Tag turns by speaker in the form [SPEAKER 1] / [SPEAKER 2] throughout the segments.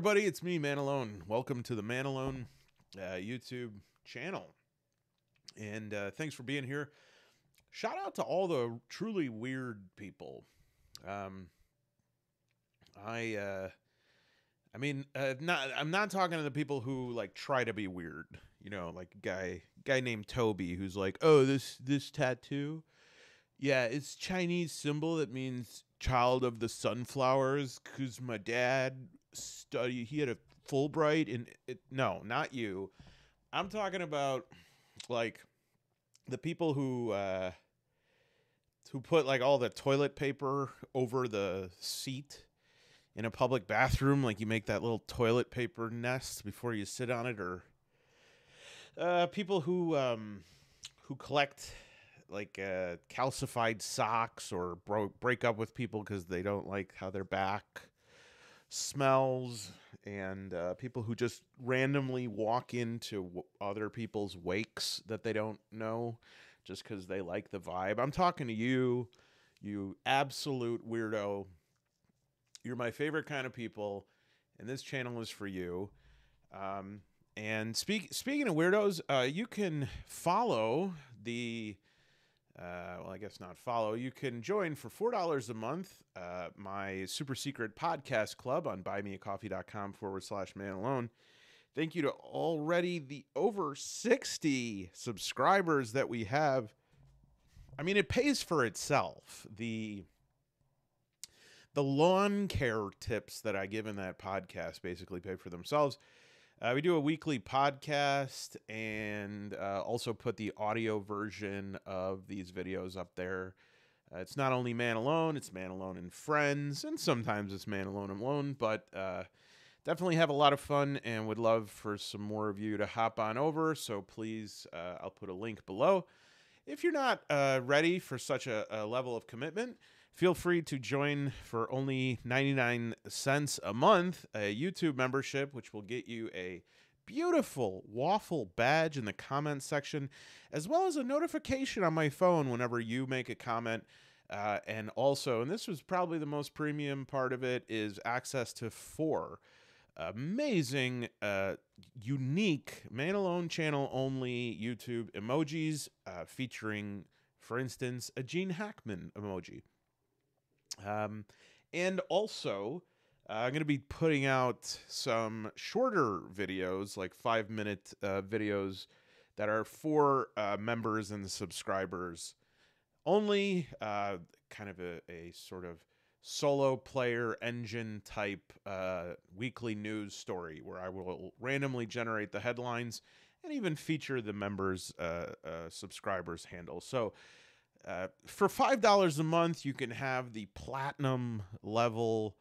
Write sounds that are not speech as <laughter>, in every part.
[SPEAKER 1] everybody. It's me, Man Alone. Welcome to the Man Alone uh, YouTube channel. And uh, thanks for being here. Shout out to all the truly weird people. Um, I, uh, I mean, uh, not. I'm not talking to the people who like try to be weird. You know, like guy, guy named Toby, who's like, oh, this this tattoo, yeah, it's Chinese symbol that means child of the sunflowers. Cause my dad study, he had a Fulbright, and it, no, not you. I'm talking about like the people who uh who put like all the toilet paper over the seat in a public bathroom like you make that little toilet paper nest before you sit on it or uh people who um who collect like uh calcified socks or bro- break up with people cuz they don't like how their back smells and uh, people who just randomly walk into w- other people's wakes that they don't know just because they like the vibe. I'm talking to you, you absolute weirdo. You're my favorite kind of people, and this channel is for you. Um, and speak, speaking of weirdos, uh, you can follow the uh, well, I guess not follow. You can join for four dollars a month uh, my super secret podcast club on buymeacoffee.com forward slash man alone. Thank you to already the over 60 subscribers that we have. I mean, it pays for itself. The the lawn care tips that I give in that podcast basically pay for themselves. Uh, we do a weekly podcast and uh, also put the audio version of these videos up there. Uh, it's not only Man Alone, it's Man Alone and Friends, and sometimes it's Man Alone Alone, but uh, definitely have a lot of fun and would love for some more of you to hop on over. So please, uh, I'll put a link below. If you're not uh, ready for such a, a level of commitment, Feel free to join for only 99 cents a month, a YouTube membership, which will get you a beautiful waffle badge in the comments section, as well as a notification on my phone whenever you make a comment. Uh, and also, and this was probably the most premium part of it, is access to four amazing, uh, unique, man alone channel only YouTube emojis uh, featuring, for instance, a Gene Hackman emoji. Um, and also, uh, I'm going to be putting out some shorter videos, like five minute uh, videos that are for uh, members and subscribers only, uh, kind of a, a, sort of solo player engine type uh, weekly news story where I will randomly generate the headlines and even feature the members' uh, subscribers' handle. So, uh, for five dollars a month, you can have the platinum level,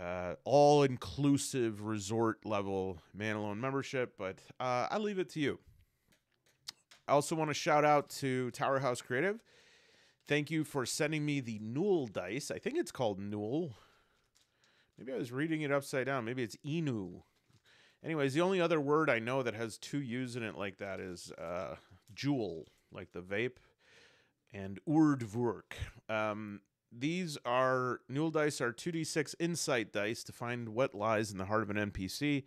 [SPEAKER 1] uh, all inclusive resort level Man Alone membership. But uh, I leave it to you. I also want to shout out to Tower House Creative. Thank you for sending me the Nuul dice. I think it's called Nuul. Maybe I was reading it upside down. Maybe it's Inu. Anyways, the only other word I know that has two U's in it like that is uh, Juul, like the vape and Urdvurk. Um, these are Nuul dice are 2d6 insight dice to find what lies in the heart of an NPC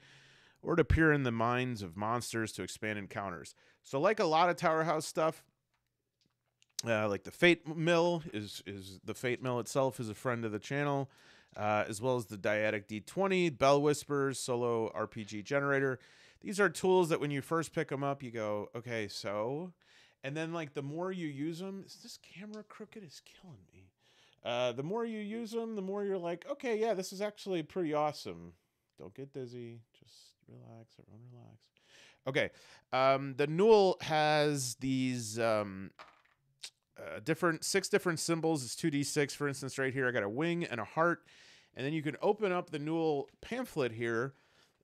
[SPEAKER 1] or to peer in the minds of monsters to expand encounters. So, like a lot of Tower House stuff, uh, like the Fate Mill is is the Fate Mill itself is a friend of the channel, uh, as well as the Dyadic D20, Bell Whispers, Solo RPG Generator. These are tools that when you first pick them up, you go, okay, so and then like the more you use them, is this camera crooked? Is killing me. Uh, the more you use them, the more you're like, okay, yeah, this is actually pretty awesome. Don't get dizzy. Just relax. Everyone relax. Okay. Um, the Nuul has these um, uh, different six different symbols. It's two d six, for instance, right here. I got a wing and a heart, and then you can open up the Nuul pamphlet here,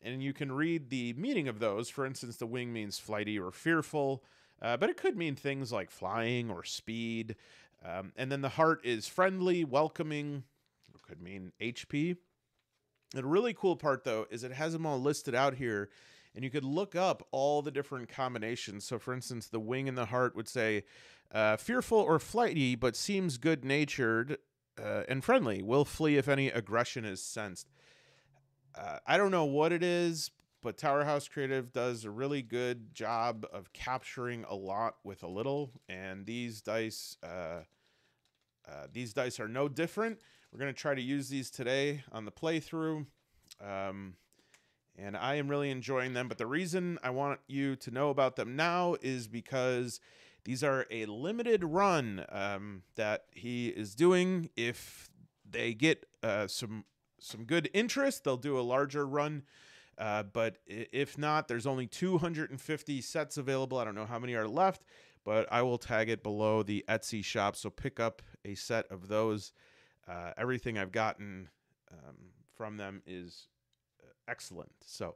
[SPEAKER 1] and you can read the meaning of those. For instance, the wing means flighty or fearful. Uh, but it could mean things like flying or speed. Um, and then the heart is friendly, welcoming. It could mean HP. The really cool part, though, is it has them all listed out here, and you could look up all the different combinations. So, for instance, the wing and the heart would say uh, fearful or flighty, but seems good natured uh, and friendly. Will flee if any aggression is sensed. uh, I don't know what it is, but Tower House Creative does a really good job of capturing a lot with a little, and these dice, uh, uh, these dice are no different. We're gonna try to use these today on the playthrough, um, and I am really enjoying them. But the reason I want you to know about them now is because these are a limited run um, that he is doing. If they get uh, some some good interest, they'll do a larger run. Uh, but if not, there's only 250 sets available. I don't know how many are left, but I will tag it below the Etsy shop. So pick up a set of those. Uh, everything I've gotten um, from them is uh, excellent. So,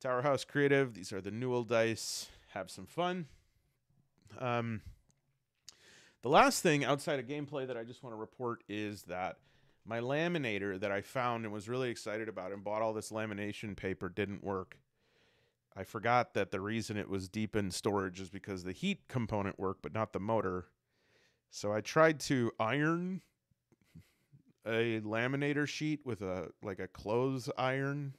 [SPEAKER 1] Tower House Creative, these are the Nuul dice. Have some fun. Um, the last thing outside of gameplay that I just want to report is that my laminator that I found and was really excited about and bought all this lamination paper didn't work. I forgot that the reason it was deep in storage is because the heat component worked, but not the motor. So I tried to iron a laminator sheet with a like a clothes iron.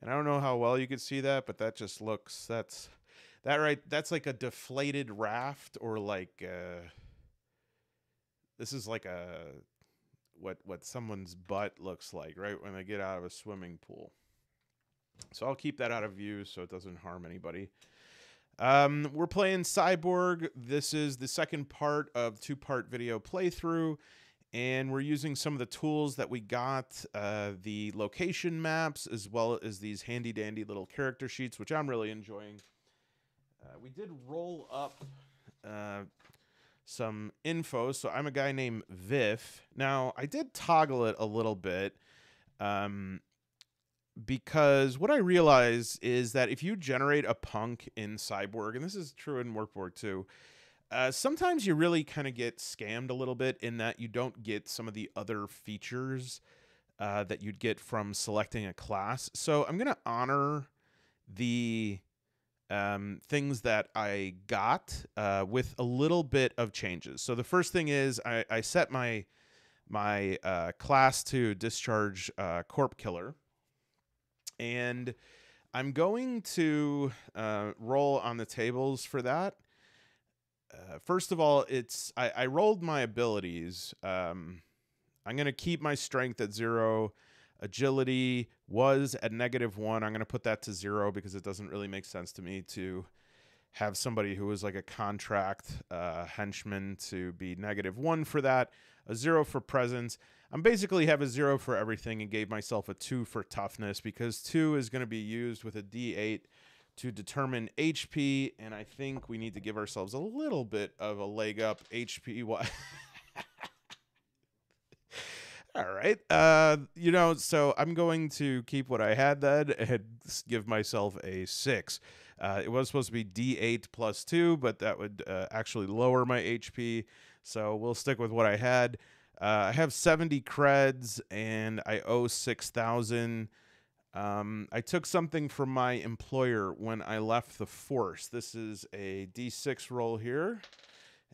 [SPEAKER 1] And I don't know how well you could see that, but that just looks that's that right that's like a deflated raft or like uh this is like a what what someone's butt looks like right when they get out of a swimming pool. So I'll keep that out of view so it doesn't harm anybody. Um, we're playing Cyborg. This is the second part of two-part video playthrough, and we're using some of the tools that we got, uh, the location maps, as well as these handy-dandy little character sheets, which I'm really enjoying. Uh, we did roll up uh, some info. So I'm a guy named Viff. Now, I did toggle it a little bit um, because what I realize is that if you generate a punk in Cyborg, and this is true in Mörk Borg too, uh, sometimes you really kind of get scammed a little bit in that you don't get some of the other features uh, that you'd get from selecting a class. So I'm going to honor the um, things that I got uh, with a little bit of changes. So the first thing is I, I set my my uh, class to discharge uh, corp killer, and I'm going to uh, roll on the tables for that. Uh, first of all, it's I, I rolled my abilities. Um, I'm going to keep my strength at zero. Agility was at negative one. I'm going to put that to zero because it doesn't really make sense to me to have somebody who is like a contract uh, henchman to be negative one for that, a zero for presence. I'm basically have a zero for everything and gave myself a two for toughness because two is going to be used with a D8 to determine HP, and I think we need to give ourselves a little bit of a leg up HP. <laughs> All right. Uh, you know, so I'm going to keep what I had then and give myself a six. Uh, it was supposed to be D8 plus two, but that would uh, actually lower my HP. So we'll stick with what I had. Uh, I have 70 creds and I owe 6,000. Um, I took something from my employer when I left the force. This is a D6 roll here.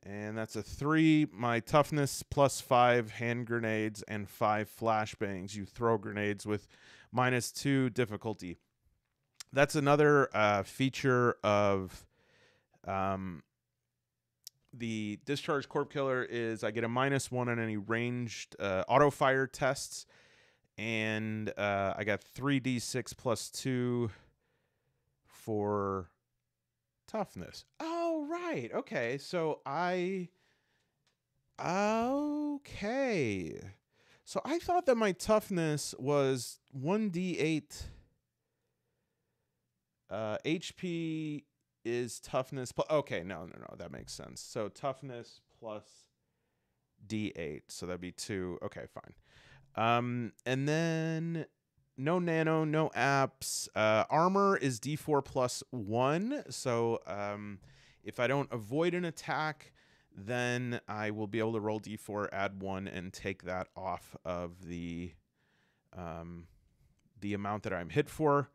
[SPEAKER 1] And that's a three. My toughness plus five hand grenades and five flashbangs. You throw grenades with minus two difficulty. That's another uh, feature of um, the discharge corp killer is I get a minus one on any ranged uh, auto fire tests, and uh, I got three d six plus two for toughness. Oh, right. Okay. So I. Okay. So I thought that my toughness was 1d8. Uh, HP is toughness. Pl- okay. No, no, no. That makes sense. So toughness plus d8. So that'd be two. Okay, fine. Um, and then no nano, no apps. Uh, armor is D4 plus one. So um, if I don't avoid an attack, then I will be able to roll D4, add one, and take that off of the um, the amount that I'm hit for.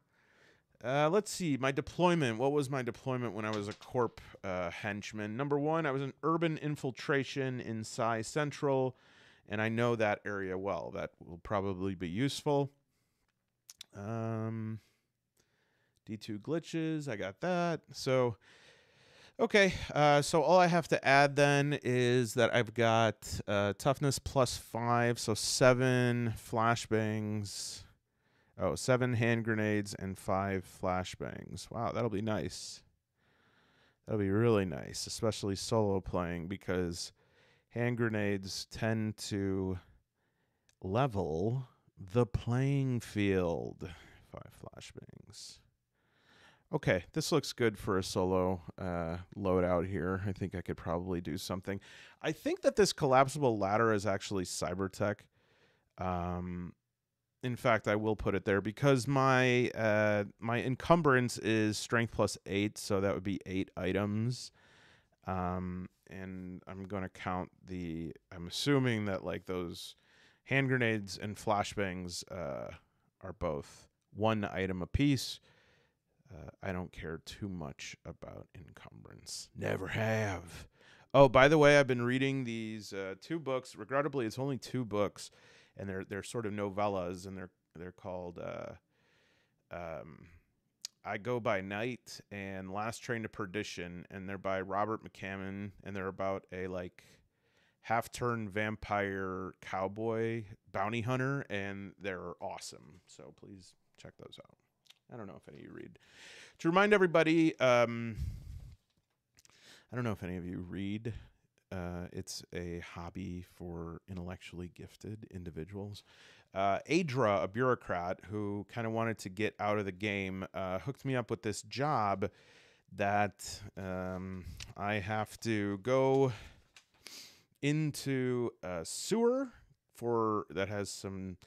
[SPEAKER 1] Uh, let's see my deployment. What was my deployment when I was a corp uh, henchman? Number one, I was an urban infiltration in Psi Central, and I know that area well. That will probably be useful. Um, D2 glitches, I got that. So, okay. Uh, so all I have to add then is that I've got uh, toughness plus five, so seven flashbangs. Oh, seven hand grenades and five flashbangs. Wow, that'll be nice. That'll be really nice, especially solo playing because hand grenades tend to level the playing field. Five flashbangs. Okay, this looks good for a solo uh, loadout here. I think I could probably do something. I think that this collapsible ladder is actually Cybertech. Um, in fact, I will put it there because my uh, my encumbrance is strength plus eight, so that would be eight items. Um, and I'm going to count the. I'm assuming that like those hand grenades and flashbangs uh, are both one item apiece. Uh, I don't care too much about encumbrance. Never have. Oh, by the way, I've been reading these uh, two books. Regrettably, it's only two books, and they're they're sort of novellas, and they're they're called uh, um, "I Go by Night" and "Last Train to Perdition," and they're by Robert McCammon, and they're about a like half-turn vampire cowboy bounty hunter, and they're awesome. So please check those out. I don't know if any of you read. To remind everybody, um, I don't know if any of you read. Uh, it's a hobby for intellectually gifted individuals. Uh, Adra, a bureaucrat who kind of wanted to get out of the game, uh, hooked me up with this job that um, I have to go into a sewer for that has some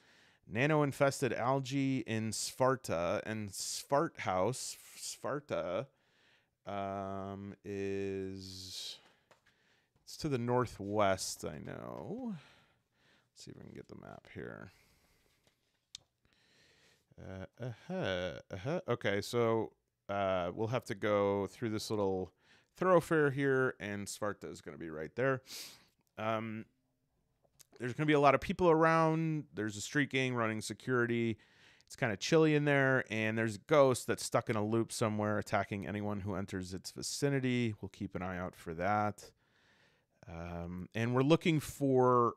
[SPEAKER 1] nano infested algae in Sparta and Svart House Sparta um, is it's to the northwest I know. Let's see if we can get the map here. Uh, uh-huh, uh-huh. okay so uh, we'll have to go through this little thoroughfare here and Sparta is going to be right there. Um, there's going to be a lot of people around. There's a street gang running security. It's kind of chilly in there, and there's a ghost that's stuck in a loop somewhere, attacking anyone who enters its vicinity. We'll keep an eye out for that. Um, and we're looking for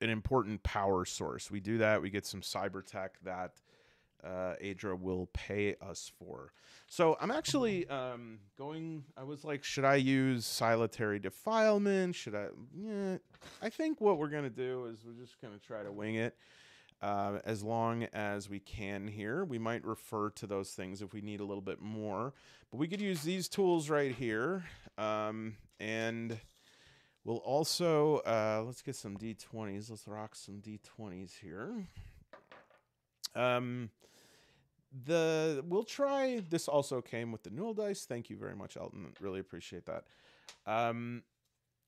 [SPEAKER 1] an important power source. We do that. We get some cyber tech that uh, Adra will pay us for. So I'm actually um, going. I was like, should I use solitary defilement? Should I? Yeah, I think what we're gonna do is we're just gonna try to wing it. Uh, as long as we can here. We might refer to those things if we need a little bit more. But we could use these tools right here. Um, and we'll also, uh, let's get some D20s. Let's rock some D20s here. Um, the we'll try this also came with the Nuul dice. Thank you very much elton. Really appreciate that. Um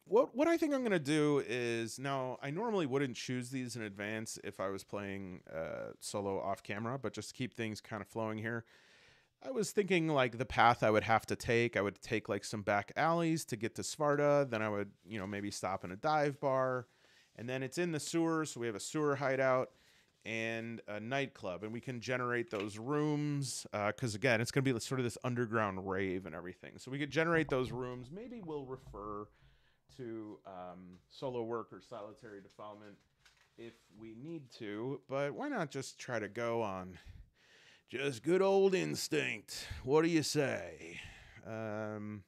[SPEAKER 1] what what i think i'm going to do is now i normally wouldn't choose these in advance if i was playing uh solo off camera but just to keep things kind of flowing here i was thinking like the path i would have to take. I would take like some back alleys to get to sparta. Then i would you know maybe stop in a dive bar. And then it's in the sewer so we have a sewer hideout and a nightclub, and we can generate those rooms because uh, again, it's going to be sort of this underground rave and everything. So we could generate those rooms. Maybe we'll refer to um, solo work or solitary defilement if we need to, but why not just try to go on just good old instinct? What do you say? Um,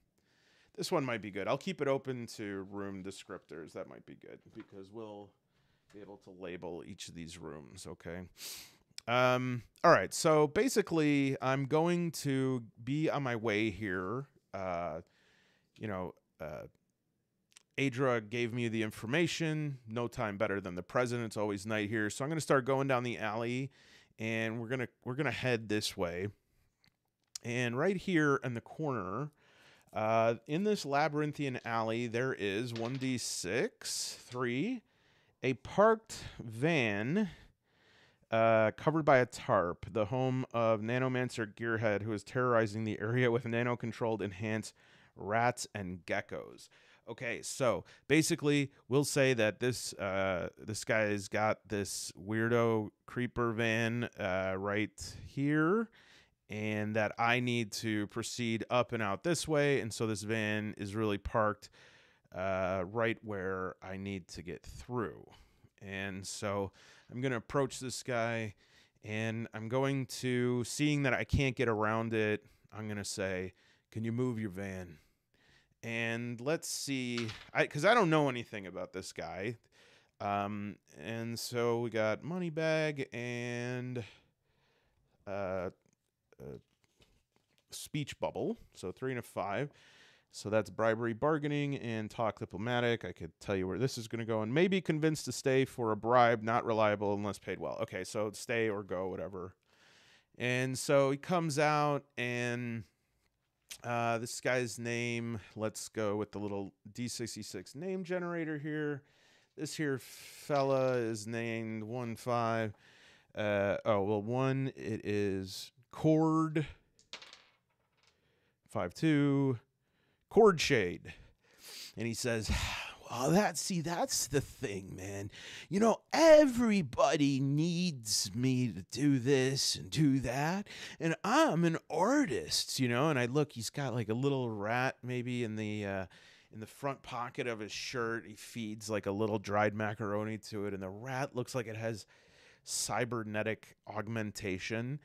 [SPEAKER 1] this one might be good. I'll keep it open to room descriptors. That might be good because we'll be able to label each of these rooms, okay? Um, all right, so basically, I'm going to be on my way here. Uh, you know, uh, Adra gave me the information. No time better than the president. It's always night here, so I'm going to start going down the alley, and we're gonna we're gonna head this way. And right here in the corner, uh, in this labyrinthian alley, there is 1d6, 3, a parked van uh, covered by a tarp, the home of Nanomancer Gearhead, who is terrorizing the area with nano controlled enhanced rats and geckos. Okay, so basically, we'll say that this uh, this guy's got this weirdo creeper van uh, right here, and that I need to proceed up and out this way, and so this van is really parked uh, right where I need to get through, and so I'm gonna approach this guy, and I'm going to seeing that I can't get around it. I'm gonna say, "Can you move your van?" and let's see i because i don't know anything about this guy um and so we got money bag and uh speech bubble so three and a five so that's bribery bargaining and talk diplomatic i could tell you where this is going to go and maybe convinced to stay for a bribe not reliable unless paid well okay so stay or go whatever and so he comes out and uh, this guy's name, let's go with the little D66 name generator here. This here fella is named one five. Uh, oh well, one it is Cord five two, Cord Shade, and he says, <sighs> well, that see, that's the thing, man. You know, everybody needs me to do this and do that, and I'm an artist, you know. And I look, he's got like a little rat maybe in the uh, in the front pocket of his shirt. He feeds like a little dried macaroni to it, and the rat looks like it has cybernetic augmentation,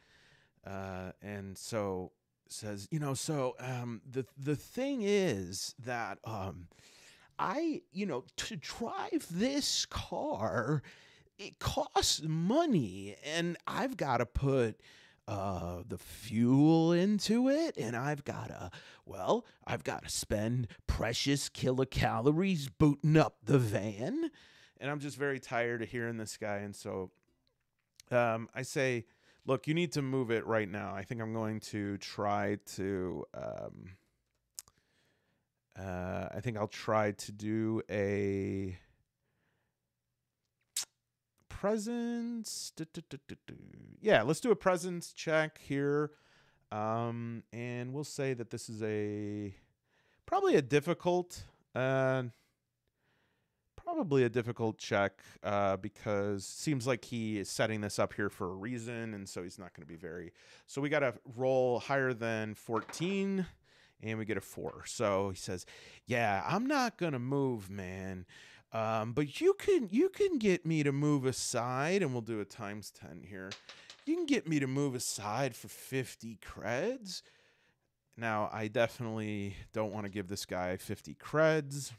[SPEAKER 1] uh, and so says, you know, so um, the the thing is that um I, you know, to drive this car, it costs money, and I've got to put uh, the fuel into it, and I've got to, well, I've got to spend precious kilocalories booting up the van. And I'm just very tired of hearing this guy. And so um, I say, look, you need to move it right now. I think I'm going to try to. Um, uh, I think I'll try to do a presence. Yeah, let's do a presence check here. Um, and we'll say that this is a probably a difficult, uh, probably a difficult check uh, because seems like he is setting this up here for a reason, and so he's not going to be very. So we got to roll higher than 14 and we get a four. So he says, "Yeah, I'm not gonna move, man, um, but you can you can get me to move aside, and we'll do a times ten here. You can get me to move aside for fifty creds." Now, I definitely don't want to give this guy 50 creds.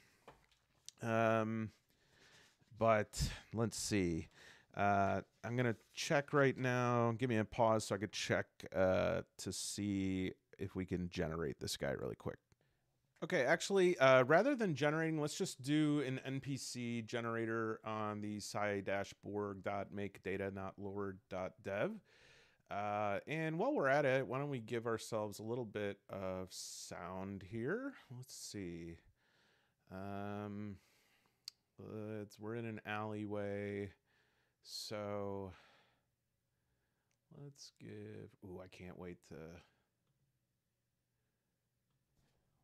[SPEAKER 1] Um, but let's see. Uh, I'm going to check right now. Give me a pause so I could check uh, to see if we can generate this guy really quick. Okay, actually, uh, rather than generating, let's just do an NPC generator on the sci-borg.makedata.lord.dev. Uh, and while we're at it, why don't we give ourselves a little bit of sound here? Let's see. Um, let's, we're in an alleyway, so let's give. Ooh, I can't wait to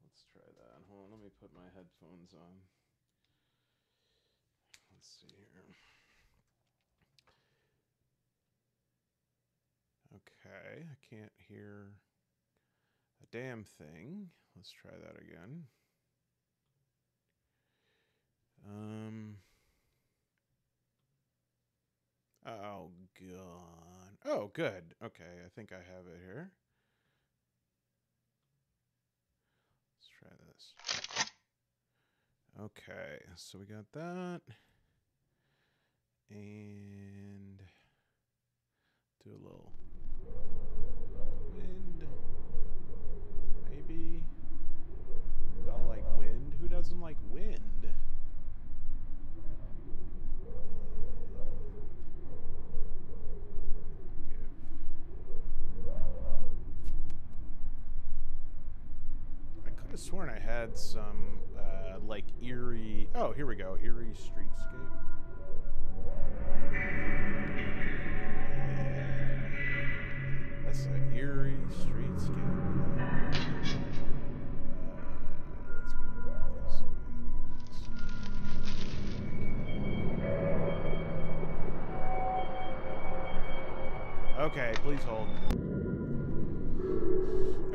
[SPEAKER 1] let's try that. Hold on, let me put my headphones on. Let's see here. Okay, I can't hear a damn thing. Let's try that again. Um. Oh, God. Oh, good. Okay, I think I have it here. Let's try this. Okay, so we got that. And do a little wind. Maybe. We all like wind. Who doesn't like wind? have sworn I had some uh, like eerie. Oh, here we go. Eerie streetscape. That's an eerie streetscape. Uh, okay, please hold.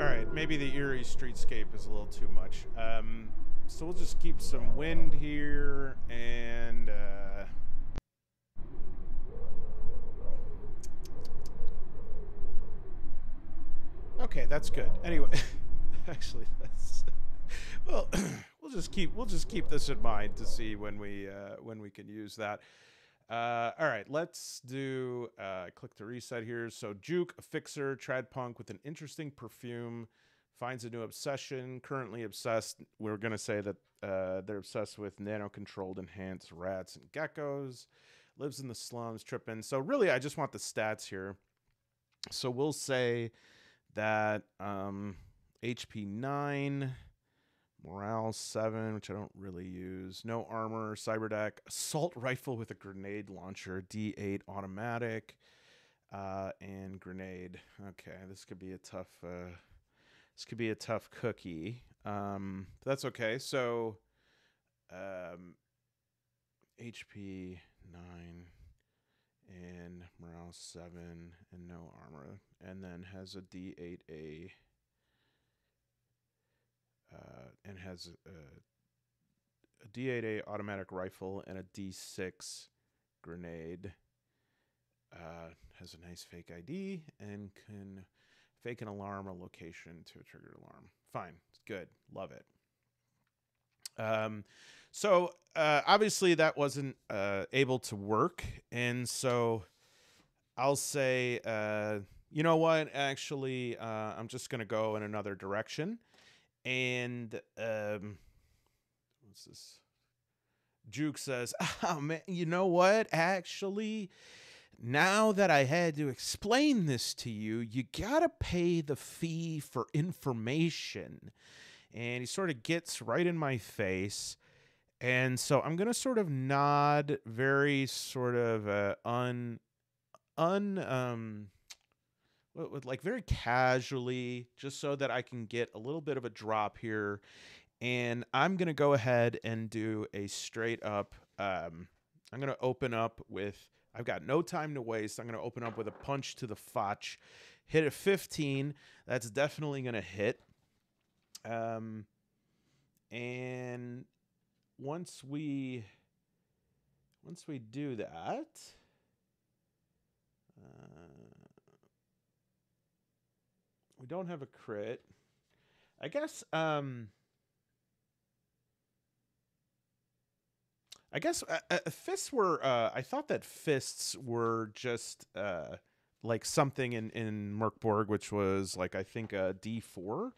[SPEAKER 1] All right, maybe the eerie streetscape is a little too much. Um, so we'll just keep some wind here and. Uh, okay, that's good. Anyway, <laughs> actually, that's well. <clears throat> we'll just keep we'll just keep this in mind to see when we uh, when we can use that. Uh, all right, let's do uh, click to reset here. So Juke, a fixer, trad punk with an interesting perfume, finds a new obsession. Currently obsessed. We're gonna say that uh, they're obsessed with nano-controlled enhanced rats and geckos. Lives in the slums, tripping. So really, I just want the stats here. So we'll say that um, HP nine. Morale 7, which I don't really use. No armor, cyber deck, assault rifle with a grenade launcher, D8 automatic, uh, and grenade. Okay, this could be a tough uh, this could be a tough cookie. Um, that's okay. So um, HP 9 and morale 7 and no armor and then has a D8A uh, and has a, a D8A automatic rifle and a D6 grenade. Uh, has a nice fake ID and can fake an alarm or location to a triggered alarm. Fine, it's good, love it. Um, so uh, obviously that wasn't uh, able to work, and so I'll say, uh, you know what? Actually, uh, I'm just gonna go in another direction and um, what's this? Juke says, <laughs> "Oh man, you know what? Actually, now that I had to explain this to you, you gotta pay the fee for information." And he sort of gets right in my face. And so I'm gonna sort of nod very sort of uh, un un um like very casually, just so that I can get a little bit of a drop here. And I'm gonna go ahead and do a straight up. Um, I'm gonna open up with. I've got no time to waste. I'm gonna open up with a punch to the fotch. Hit a 15. That's definitely gonna hit. Um, and once we once we do that. Uh, we don't have a crit. I guess um I guess uh, uh, fists were uh I thought that fists were just uh like something in in Mörk Borg which was like I think a D4.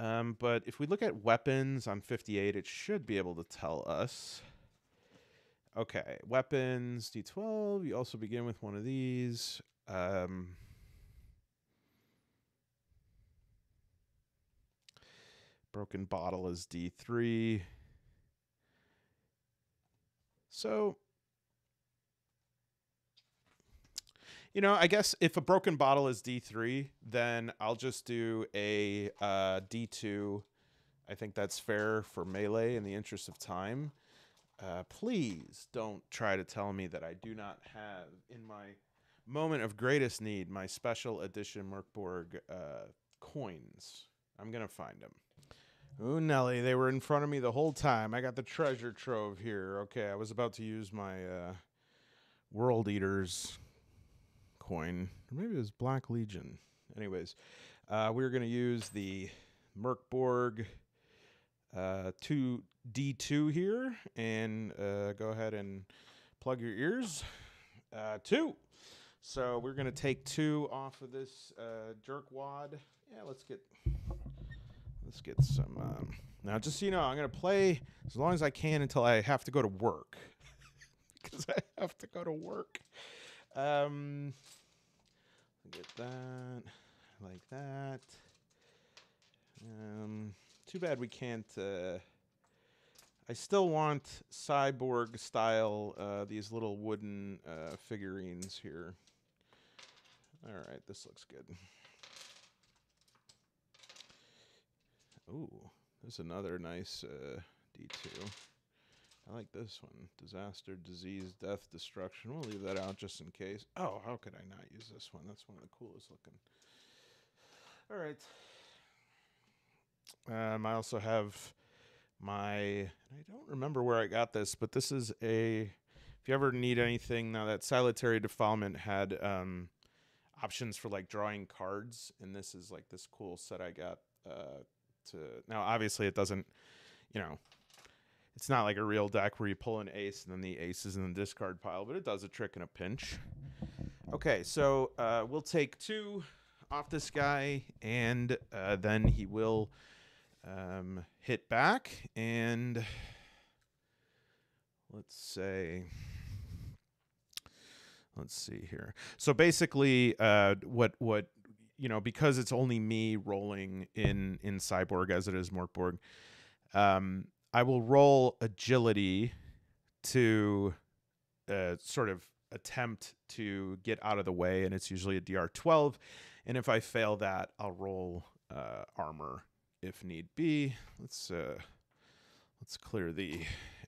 [SPEAKER 1] Um but if we look at weapons on 58 it should be able to tell us. Okay, weapons D12, you also begin with one of these. Um Broken bottle is D3. So, you know, I guess if a broken bottle is D3, then I'll just do a uh, D2. I think that's fair for melee in the interest of time. Uh, please don't try to tell me that I do not have in my moment of greatest need my special edition Mörk Borg uh, coins. I'm going to find them. Ooh, Nelly, they were in front of me the whole time. I got the treasure trove here. Okay, I was about to use my uh, World Eaters coin. Or maybe it was Black Legion. Anyways, uh, we are going to use the Mörk Borg uh, 2D2 here and uh, go ahead and plug your ears. Uh, two. So we're going to take two off of this uh, jerk wad. Yeah, let's get Let's get some. Um, now, just so you know, I'm going to play as long as I can until I have to go to work. <laughs> Because I have to go to work. Um, get that. Like that. Um, too bad we can't. Uh, I still want cyborg style, uh, these little wooden uh, figurines here. All right, this looks good. Ooh, there's another nice uh, D2. I like this one. Disaster, disease, death, destruction. We'll leave that out just in case. Oh, how could I not use this one? That's one of the coolest looking. All right. Um, I also have my. I don't remember where I got this, but this is a. If you ever need anything now, that Solitary Defilement had um, options for like drawing cards, and this is like this cool set I got. Uh, to now, obviously, it doesn't. You know, it's not like a real deck where you pull an ace and then the ace is in the discard pile, but it does a trick in a pinch. Okay, so uh, we'll take two off this guy, and uh, then he will um, hit back. And let's say, let's see here. So basically, uh, what what you know, because it's only me rolling in in Cyborg as it is Morkborg, um, I will roll agility to uh, sort of attempt to get out of the way, and it's usually a DR 12. And if I fail that, I'll roll uh, armor if need be. Let's uh, let's clear the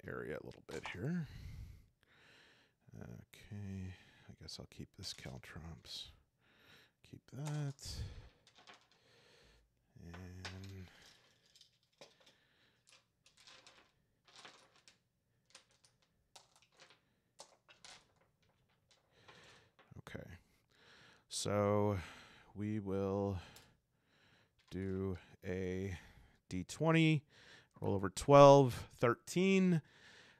[SPEAKER 1] area a little bit here. Okay, I guess I'll keep this Caltrops. Keep that. And okay. So we will do a d20, roll over 12, 13.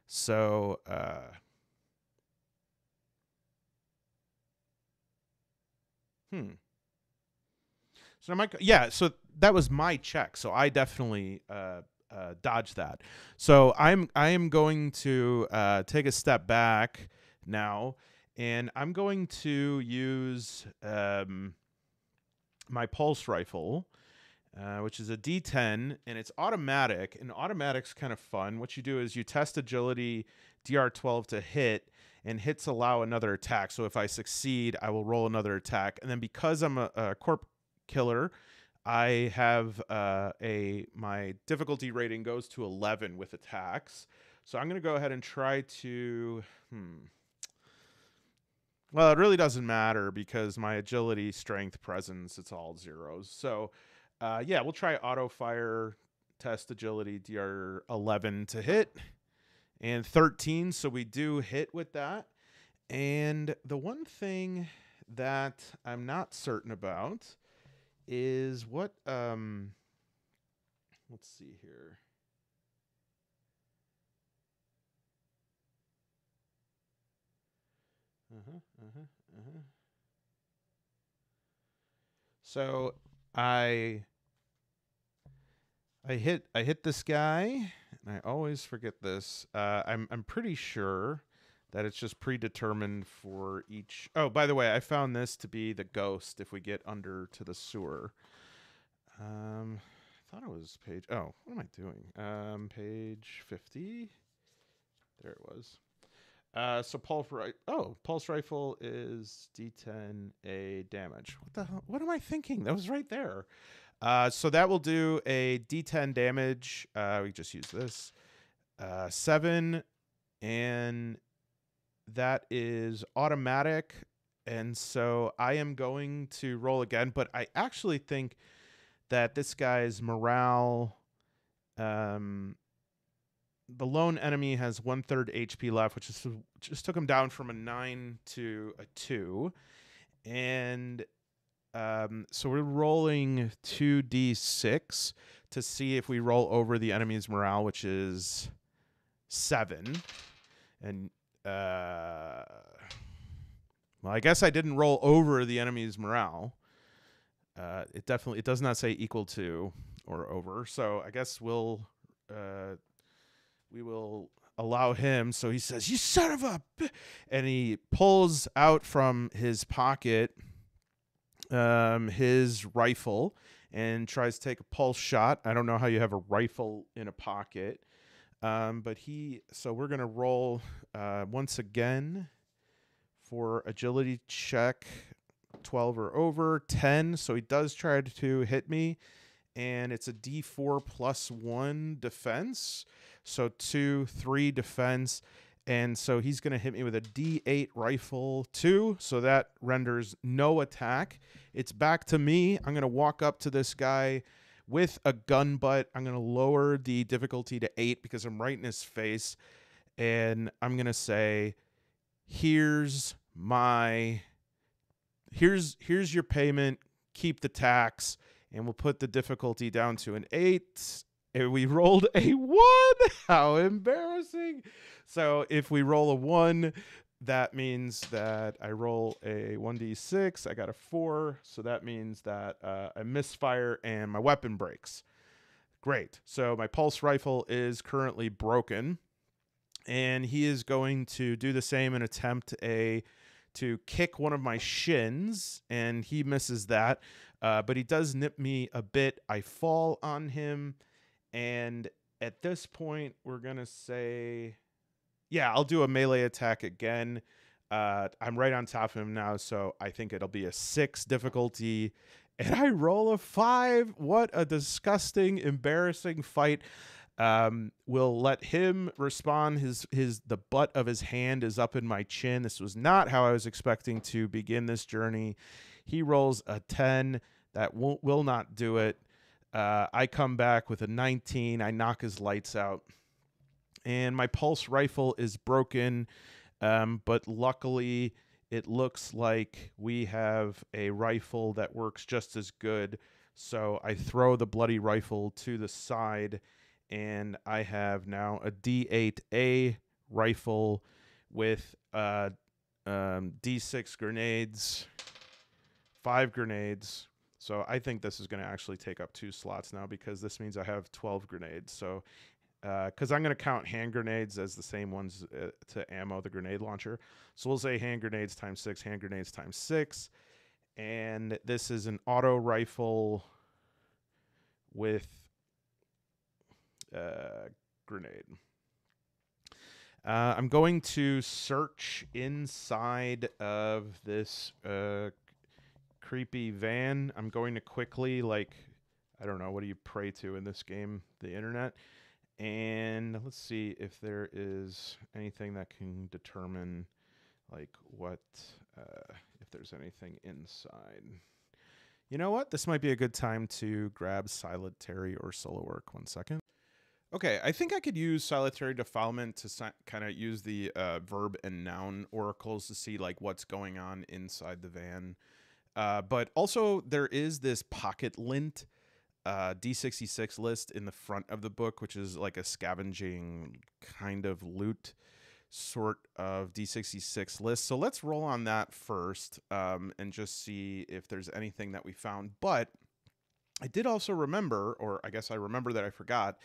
[SPEAKER 1] So, uh, hmm. So might, yeah. So that was my check. So I definitely uh, uh, dodged that. So I'm I am going to uh, take a step back now, and I'm going to use um, my pulse rifle uh, which is a D10, and it's automatic. And automatic's kind of fun. What you do is you test agility DR12 to hit, and hits allow another attack. So if I succeed, I will roll another attack. And then because I'm a, a corp killer, I have uh, a my difficulty rating goes to 11 with attacks. So I'm going to go ahead and try to. Hmm. Well, it really doesn't matter because my agility, strength, presence, it's all zeros. So uh, yeah, we'll try auto fire test agility DR 11 to hit and 13. So we do hit with that. And the one thing that I'm not certain about is what, um, let's see here. Uh-huh, uh-huh, uh-huh. So I I hit I hit this guy, I always forget this. Uh, I'm I'm pretty sure that it's just predetermined for each. Oh, by the way, I found this to be the ghost if we get under to the sewer. Um, I thought it was page. Oh, what am I doing? Um, page fifty. There it was. Uh, so pulse right. Oh, pulse rifle is D10 a damage. What the hell? What am I thinking? That was right there. Uh, so that will do a D10 damage. Uh, we just use this. Uh, seven, and that is automatic. And so I am going to roll again, but I actually think that this guy's morale. Um, the lone enemy has one third HP left, which is just took him down from a nine to a two, and um, so we're rolling 2d6 to see if we roll over the enemy's morale, which is seven. And, uh, well, I guess I didn't roll over the enemy's morale. Uh, it definitely, it does not say equal to or over. So I guess we'll, uh, we will allow him. So he says, You son of a. And he pulls out from his pocket um, his rifle and tries to take a pulse shot. I don't know how you have a rifle in a pocket. Um, but he, so we're to roll uh, once again for agility check 12 or over 10. So he does try to hit me. and it's a D4 plus one defense. So two, three defense. And so he's going to hit me with a D8 rifle too. So that renders no attack. It's back to me. I'm going to walk up to this guy with a gun butt. I'm going to lower the difficulty to eight because I'm right in his face. And I'm going to say, here's my here's here's your payment keep the tax and we'll put the difficulty down to an eight and we <laughs> rolled a one how embarrassing so if we roll a one that means that i roll a 1d6 i got a four so that means that uh, i misfire and my weapon breaks great so my pulse rifle is currently broken and he is going to do the same and attempt a to kick one of my shins, and he misses that. Uh, but he does nip me a bit. I fall on him, and at this point, we're gonna say, yeah, I'll do a melee attack again. Uh, I'm right on top of him now, so I think it'll be a six difficulty, <laughs> and I roll a five. What a disgusting, embarrassing fight. Um, will let him respond. His his the butt of his hand is up in my chin. This was not how I was expecting to begin this journey. He rolls a ten that won't will not do it. Uh, I come back with a 19. I knock his lights out, and my pulse rifle is broken. Um, but luckily, it looks like we have a rifle that works just as good. So I throw the bloody rifle to the side and I have now a D8A rifle with uh, um, D6 grenades, five grenades. So I think this is going to actually take up two slots now because this means I have 12 grenades. So because uh, I'm going to count hand grenades as the same ones uh, to ammo the grenade launcher. So we'll say hand grenades times six, hand grenades times six. And this is an auto rifle with uh, grenade. Uh, I'm going to search inside of this uh, creepy van. I'm going to quickly, like, I don't know, what do you pray to in this game? The internet. And let's see if there is anything that can determine, like, what, uh, if there's anything inside. You know what? This might be a good time to grab Solitary or Solo Work. One second. Okay, I think I could use solitary defilement to si- kind of use the uh, verb and noun oracles to see like what's going on inside the van. Uh, but also, there is this pocket lint uh, D66 list in the front of the book, which is like a scavenging kind of loot sort of D66 list. So let's roll on that first um, and just see if there's anything that we found. But I did also remember, or I guess I remember that I forgot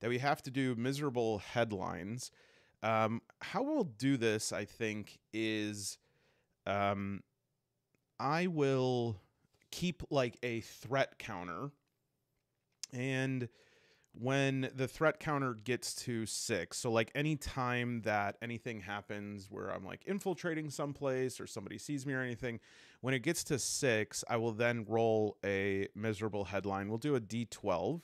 [SPEAKER 1] that we have to do miserable headlines. Um, how we'll do this, I think, is um, I will keep like a threat counter. And when the threat counter gets to six, so like any time that anything happens where I'm like infiltrating someplace or somebody sees me or anything, when it gets to six, I will then roll a miserable headline. We'll do a D12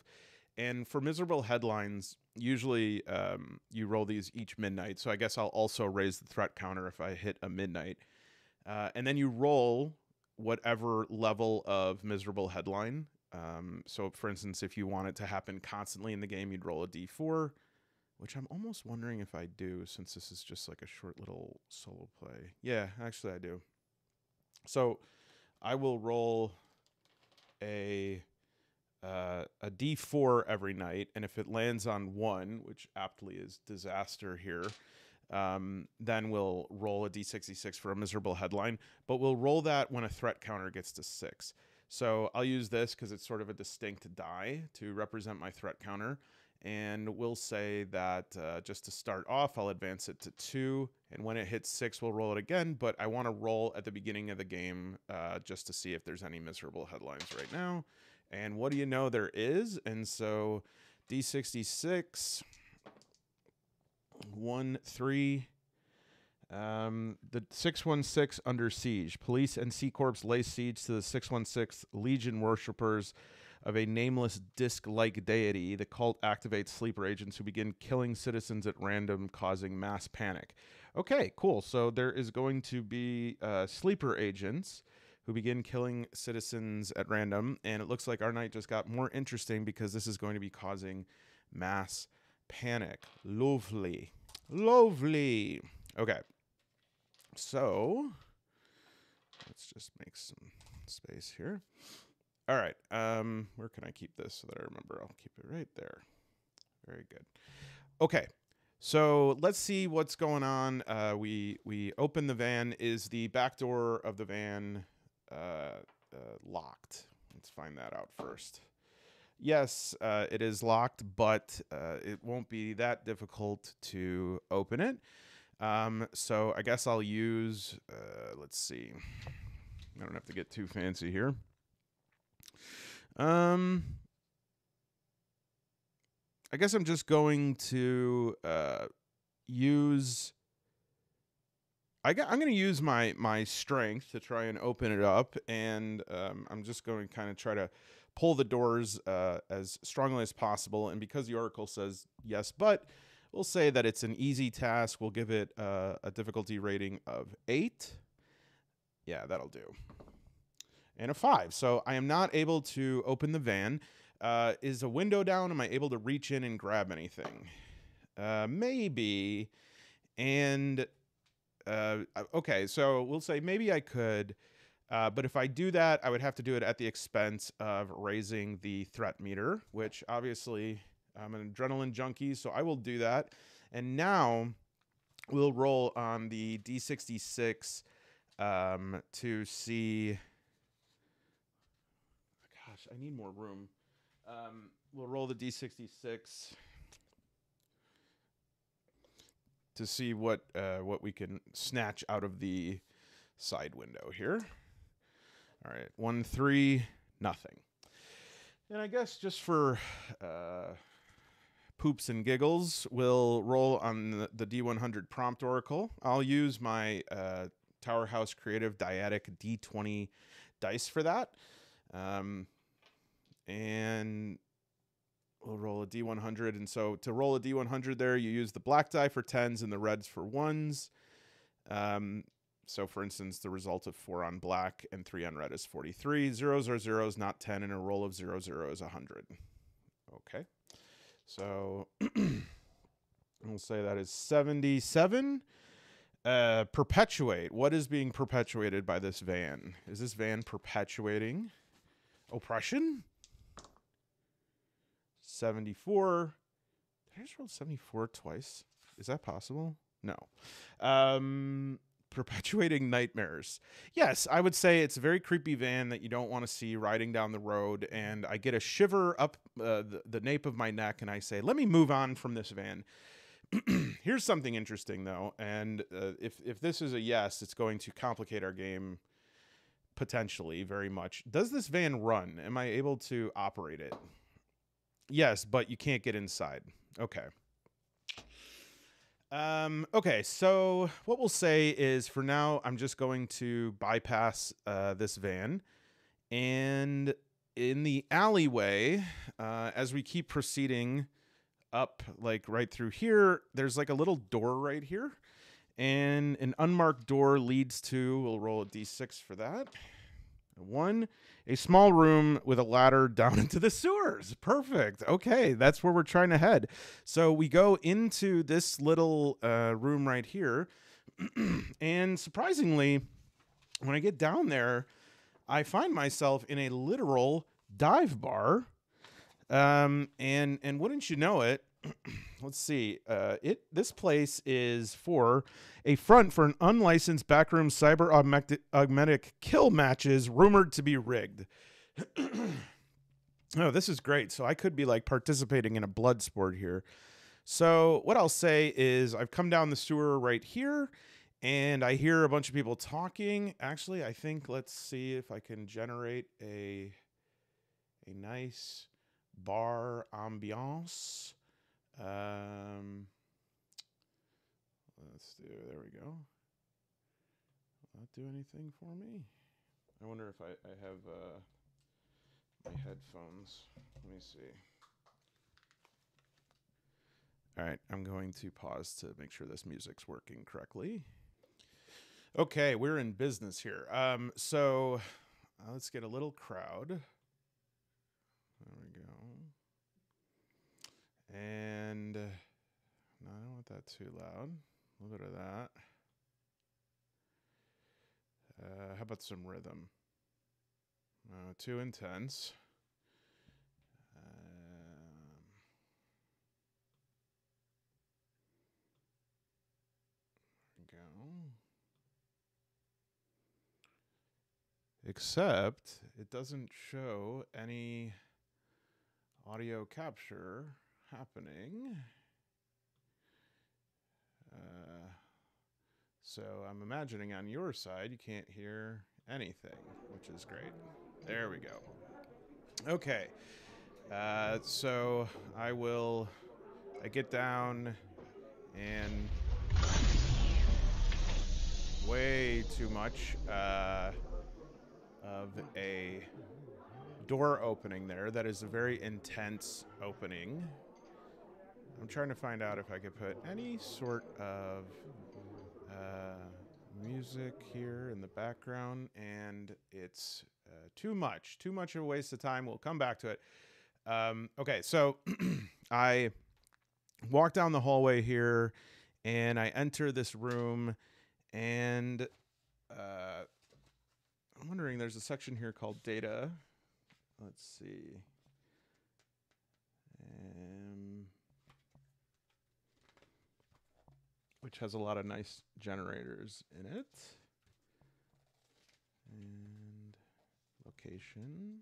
[SPEAKER 1] and for miserable headlines, usually um, you roll these each midnight. So I guess I'll also raise the threat counter if I hit a midnight. Uh, and then you roll whatever level of miserable headline. Um, so, for instance, if you want it to happen constantly in the game, you'd roll a d4, which I'm almost wondering if I do since this is just like a short little solo play. Yeah, actually, I do. So I will roll a uh, a d4 every night, and if it lands on one, which aptly is disaster here, um, then we'll roll a d66 for a miserable headline. But we'll roll that when a threat counter gets to six. So I'll use this because it's sort of a distinct die to represent my threat counter. And we'll say that uh, just to start off, I'll advance it to two. And when it hits six, we'll roll it again. But I want to roll at the beginning of the game uh, just to see if there's any miserable headlines right now. And what do you know there is? And so D66, 1 3. Um, the 616 under siege. Police and Sea Corps lay siege to the 616 Legion worshippers of a nameless disc like deity, the cult activates sleeper agents who begin killing citizens at random, causing mass panic. Okay, cool. So there is going to be uh, sleeper agents who begin killing citizens at random. And it looks like our night just got more interesting because this is going to be causing mass panic. Lovely. Lovely. Okay. So let's just make some space here. All right. Um, where can I keep this so that I remember? I'll keep it right there. Very good. Okay. So let's see what's going on. Uh, we we open the van. Is the back door of the van uh, uh, locked? Let's find that out first. Yes, uh, it is locked, but uh, it won't be that difficult to open it. Um, so I guess I'll use. Uh, let's see. I don't have to get too fancy here. Um, I guess I'm just going to uh, use. I got, I'm going to use my my strength to try and open it up, and um, I'm just going to kind of try to pull the doors uh, as strongly as possible. And because the oracle says yes, but we'll say that it's an easy task. We'll give it uh, a difficulty rating of eight. Yeah, that'll do and a five. So I am not able to open the van. Uh, is a window down? Am I able to reach in and grab anything? Uh, maybe. And uh, okay, so we'll say maybe I could. Uh, but if I do that, I would have to do it at the expense of raising the threat meter, which obviously I'm an adrenaline junkie, so I will do that. And now we'll roll on the D66 um, to see gosh, I need more room. Um, we'll roll the d66 to see what uh, what we can snatch out of the side window here. All right, one three nothing. And I guess just for uh, poops and giggles, we'll roll on the, the D100 prompt oracle. I'll use my uh, Tower House Creative Dyadic D20 dice for that. Um, and we'll roll a d100. And so to roll a d100 there, you use the black die for tens and the reds for ones. Um, so for instance, the result of four on black and three on red is 43. Zeros are zeros, not 10, and a roll of zero, zero is 100. Okay. So <clears throat> we'll say that is 77. Uh, perpetuate. What is being perpetuated by this van? Is this van perpetuating oppression? 74. Did I just roll 74 twice? Is that possible? No. Um, perpetuating nightmares. Yes, I would say it's a very creepy van that you don't want to see riding down the road. And I get a shiver up uh, the, the nape of my neck and I say, let me move on from this van. <clears throat> Here's something interesting though, and uh, if if this is a yes, it's going to complicate our game potentially very much. Does this van run? Am I able to operate it? Yes, but you can't get inside. Okay. Um, okay, so what we'll say is for now, I'm just going to bypass uh, this van. And in the alleyway, uh, as we keep proceeding up, like right through here, there's like a little door right here. And an unmarked door leads to, we'll roll a d6 for that. One, a small room with a ladder down <laughs> into the sewers. Perfect. Okay, that's where we're trying to head. So we go into this little uh, room right here. <clears throat> and surprisingly, when I get down there, I find myself in a literal dive bar. Um, and and wouldn't you know it, <clears throat> let's see. Uh, it this place is for a front for an unlicensed backroom cyber augmented kill matches rumored to be rigged. <clears throat> oh, this is great. So I could be like participating in a blood sport here. So what I'll say is I've come down the sewer right here and I hear a bunch of people talking. Actually, I think let's see if I can generate a a nice bar ambiance. Um, let's do, there we go. Will that do anything for me? I wonder if I, I have uh, my headphones. Let me see. All right, I'm going to pause to make sure this music's working correctly. Okay, we're in business here. Um, so uh, let's get a little crowd. There we go. And uh, no, I don't want that too loud. A little bit of that. Uh, how about some rhythm? Uh, too intense. Um, go. Except it doesn't show any audio capture happening. Uh, so I'm imagining on your side you can't hear anything, which is great. There we go. Okay. Uh, so I will. I get down and way too much uh, of a door opening there. That is a very intense opening. I'm trying to find out if I could put any sort of uh, music here in the background, and it's uh, too much, too much of a waste of time. We'll come back to it. Um, okay, so <clears throat> I walk down the hallway here, and I enter this room, and uh, I'm wondering. There's a section here called data. Let's see. Which has a lot of nice generators in it. And location.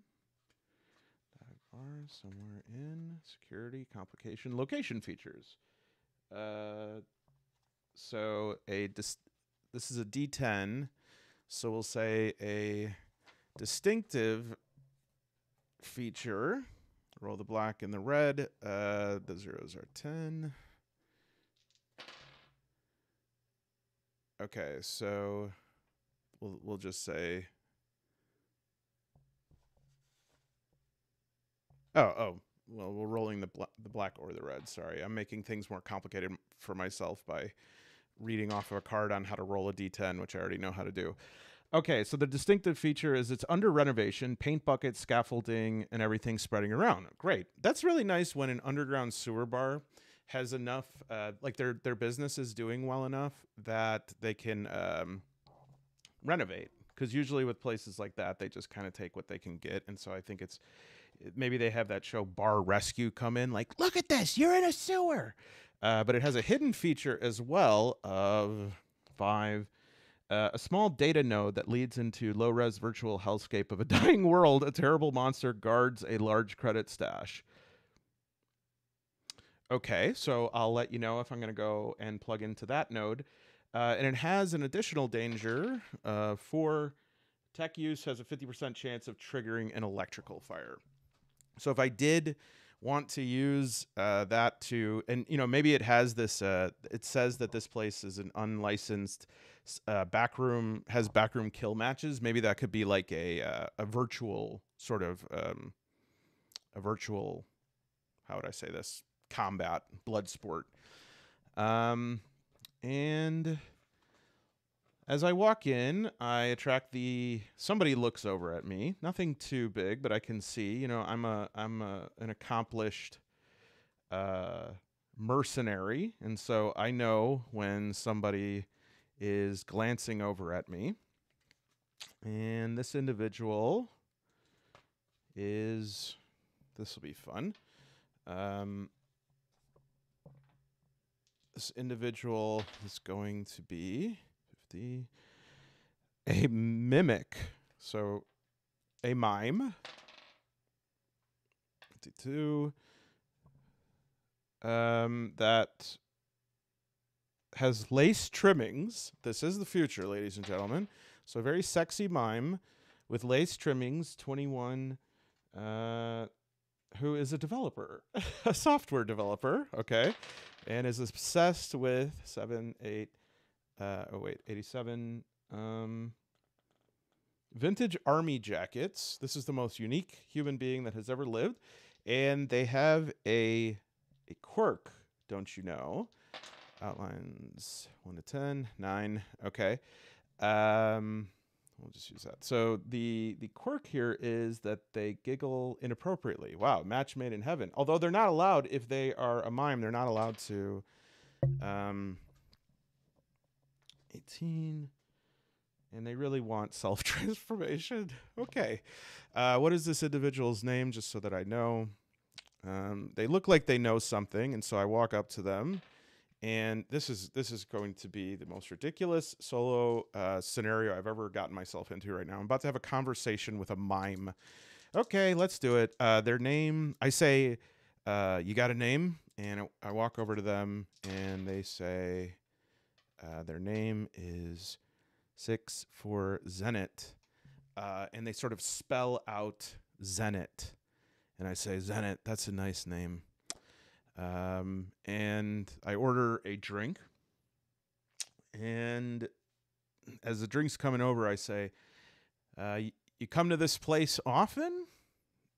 [SPEAKER 1] Bar somewhere in security complication location features. Uh, so a dis- this is a D10, so we'll say a distinctive feature. Roll the black and the red. Uh, the zeros are 10. Okay, so we'll we'll just say Oh, oh. Well, we're rolling the bla- the black or the red. Sorry. I'm making things more complicated for myself by reading off of a card on how to roll a d10, which I already know how to do. Okay, so the distinctive feature is it's under renovation, paint buckets, scaffolding, and everything spreading around. Great. That's really nice when an underground sewer bar has enough, uh, like their their business is doing well enough that they can um, renovate. Because usually with places like that, they just kind of take what they can get, and so I think it's maybe they have that show Bar Rescue come in, like, look at this, you're in a sewer. Uh, but it has a hidden feature as well of five uh, a small data node that leads into low res virtual hellscape of a <laughs> dying world. A terrible monster guards a large credit stash. Okay, so I'll let you know if I'm going to go and plug into that node. Uh, and it has an additional danger uh, for tech use has a 50% chance of triggering an electrical fire. So if I did want to use uh, that to, and you know, maybe it has this. Uh, it says that this place is an unlicensed uh, backroom has backroom kill matches. Maybe that could be like a uh, a virtual sort of um, a virtual. How would I say this? Combat blood sport. Um, and as I walk in, I attract the somebody looks over at me. Nothing too big, but I can see. You know, I'm a I'm a, an accomplished uh, mercenary, and so I know when somebody is glancing over at me. And this individual is this will be fun. Um, this individual is going to be 50 a mimic so a mime. 52 um that has lace trimmings. This is the future ladies and gentlemen. So a very sexy mime with lace trimmings. 21 uh who is a developer <laughs> a software developer okay and is obsessed with seven eight uh, oh wait, 87. Um, vintage army jackets. This is the most unique human being that has ever lived, and they have a a quirk. Don't you know? Outlines one to ten, nine. Okay. Um, we'll just use that. So the the quirk here is that they giggle inappropriately. Wow, match made in heaven. Although they're not allowed if they are a mime, they're not allowed to. Um, eighteen, and they really want self transformation. <laughs> okay, uh, what is this individual's name? Just so that I know. Um, they look like they know something, and so I walk up to them and this is this is going to be the most ridiculous solo uh, scenario I've ever gotten myself into right now. I'm about to have a conversation with a mime. Okay, let's do it. Uh, their name, I say, uh, you got a name, and I walk over to them, and they say, uh, their name is six for Zenit, uh, and they sort of spell out Zenit, and I say, Zenit, that's a nice name. Um, and I order a drink. And as the drink's coming over, I say, uh, You come to this place often?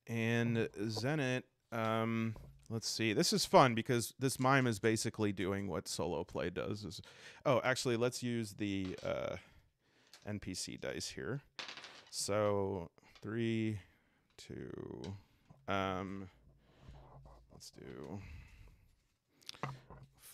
[SPEAKER 1] And Zenit, um, let's see. This is fun because this mime is basically doing what solo play does. Is, oh, actually, let's use the uh, NPC dice here. So three, two, um, let's do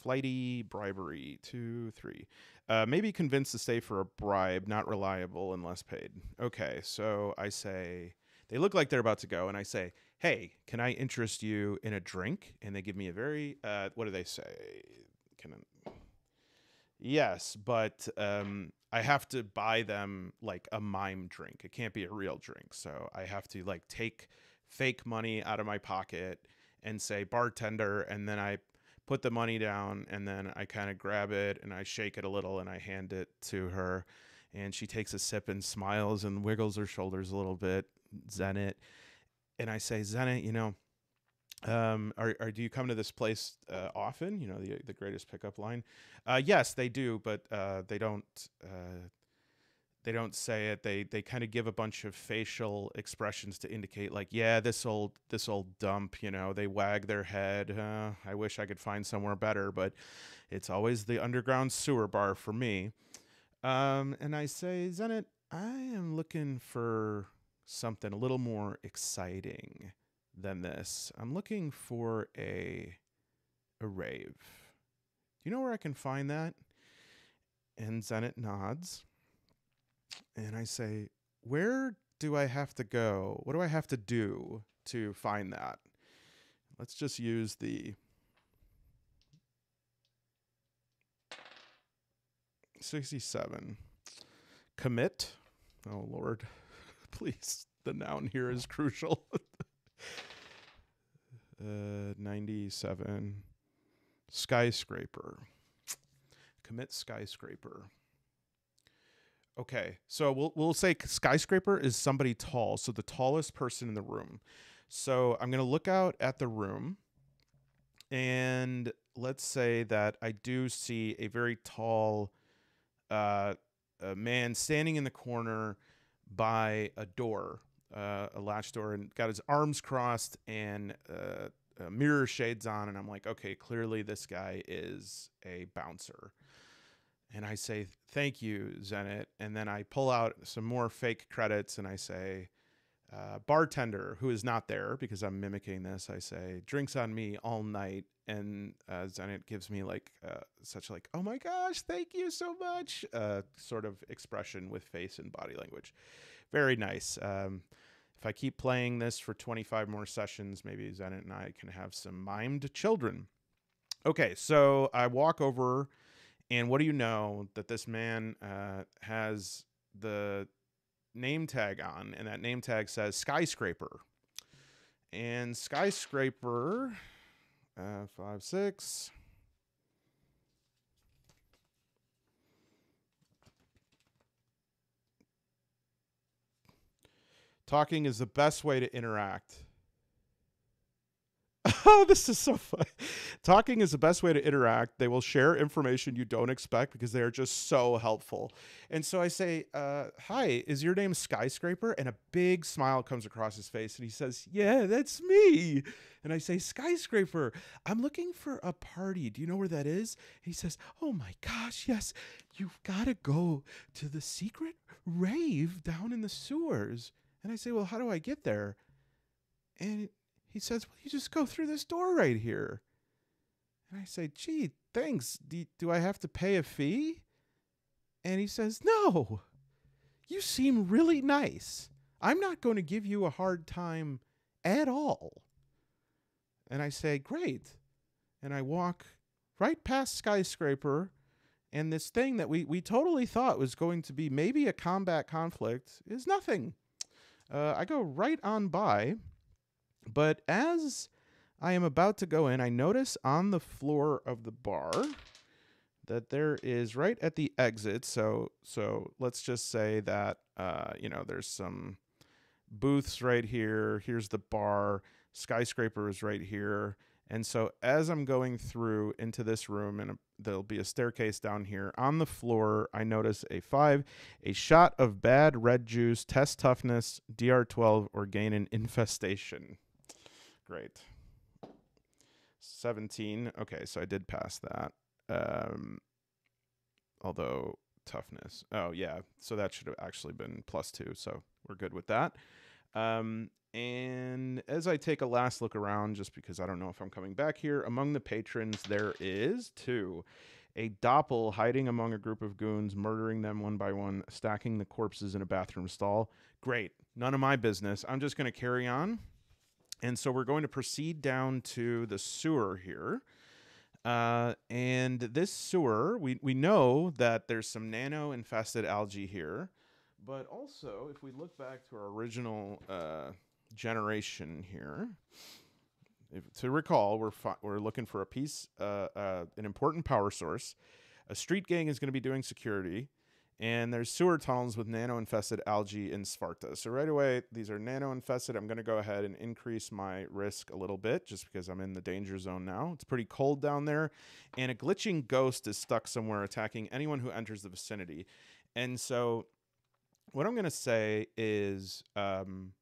[SPEAKER 1] flighty bribery two three. Uh, maybe convinced to stay for a bribe not reliable unless paid. Okay so i say they look like they're about to go and i say hey can i interest you in a drink? And they give me a very uh, what do they say? Can I, yes but um, i have to buy them like a mime drink. It can't be a real drink so i have to like take fake money out of my pocket and say bartender and then i put the money down and then I kind of grab it and I shake it a little and I hand it to her and she takes a sip and smiles and wiggles her shoulders a little bit Zenit and I say Zenit you know um are, are do you come to this place uh, often? You know the the greatest pickup line. Uh yes they do but uh they don't uh they don't say it they they kind of give a bunch of facial expressions to indicate like yeah this old this old dump you know they wag their head uh, i wish i could find somewhere better but it's always the underground sewer bar for me. Um, and i say zenit i am looking for something a little more exciting than this. I'm looking for a a rave. Do you know where i can find that? And zenit nods and I say, Where do I have to go? What do I have to do to find that? Let's just use the sixty-seven. Commit. Oh Lord, <laughs> please. The noun here is crucial. <laughs> uh, ninety-seven. Skyscraper. Commit skyscraper. Okay, so we'll we'll say skyscraper is somebody tall, so the tallest person in the room. So I'm gonna look out at the room, and let's say that I do see a very tall uh, a man standing in the corner by a door, uh, a latch door, and got his arms crossed and uh, mirror shades on, and I'm like, okay, clearly this guy is a bouncer and I say, Thank you, Zenit. And then I pull out some more fake credits and I say, uh, Bartender, who is not there because I'm mimicking this, I say, Drinks on me all night. And uh, Zenit gives me like uh, such like, Oh my gosh, thank you so much, uh, sort of expression with face and body language. Very nice. Um, if I keep playing this for 25 more sessions, maybe Zenit and I can have some mimed children. Okay, so I walk over and what do you know that this man uh, has the name tag on, and that name tag says skyscraper. And skyscraper, uh, five six. Talking is the best way to interact. Oh, <laughs> this is so fun. Talking is the best way to interact. They will share information you don't expect because they are just so helpful. And so I say, uh, Hi, is your name Skyscraper? And a big smile comes across his face and he says, Yeah, that's me. And I say, Skyscraper, I'm looking for a party. Do you know where that is? he says, Oh my gosh, yes. You've got to go to the secret rave down in the sewers. And I say, Well, how do I get there? And he says, Well, you just go through this door right here. And I say, Gee, thanks. Do, do I have to pay a fee? And he says, No, you seem really nice. I'm not going to give you a hard time at all. And I say, Great. And I walk right past Skyscraper and this thing that we, we totally thought was going to be maybe a combat conflict is nothing. Uh, I go right on by but as I am about to go in, I notice on the floor of the bar that there is right at the exit. So so let's just say that uh, you know there's some booths right here. Here's the bar. Skyscraper is right here. And so as I'm going through into this room, and there'll be a staircase down here, on the floor, I notice a five, a shot of bad red juice, test toughness, DR12, or gain an infestation. Great. 17. Okay, so I did pass that. Um, although toughness. Oh, yeah. So that should have actually been plus two. So we're good with that. Um, and as I take a last look around, just because I don't know if I'm coming back here, among the patrons, there is two. A doppel hiding among a group of goons, murdering them one by one, stacking the corpses in a bathroom stall. Great. None of my business. I'm just going to carry on. And so we're going to proceed down to the sewer here. Uh, and this sewer, we, we know that there's some nano infested algae here. But also, if we look back to our original uh, generation here, if, to recall, we're, we're looking for a piece, uh, uh an important power source. A street gang is going to be doing security and there's sewer tunnels with nano infested algae in Sparta. So right away, these are nano infested. I'm going to go ahead and increase my risk a little bit just because I'm in the danger zone now. It's pretty cold down there, and a glitching ghost is stuck somewhere attacking anyone who enters the vicinity. And so, what I'm going to say is, um,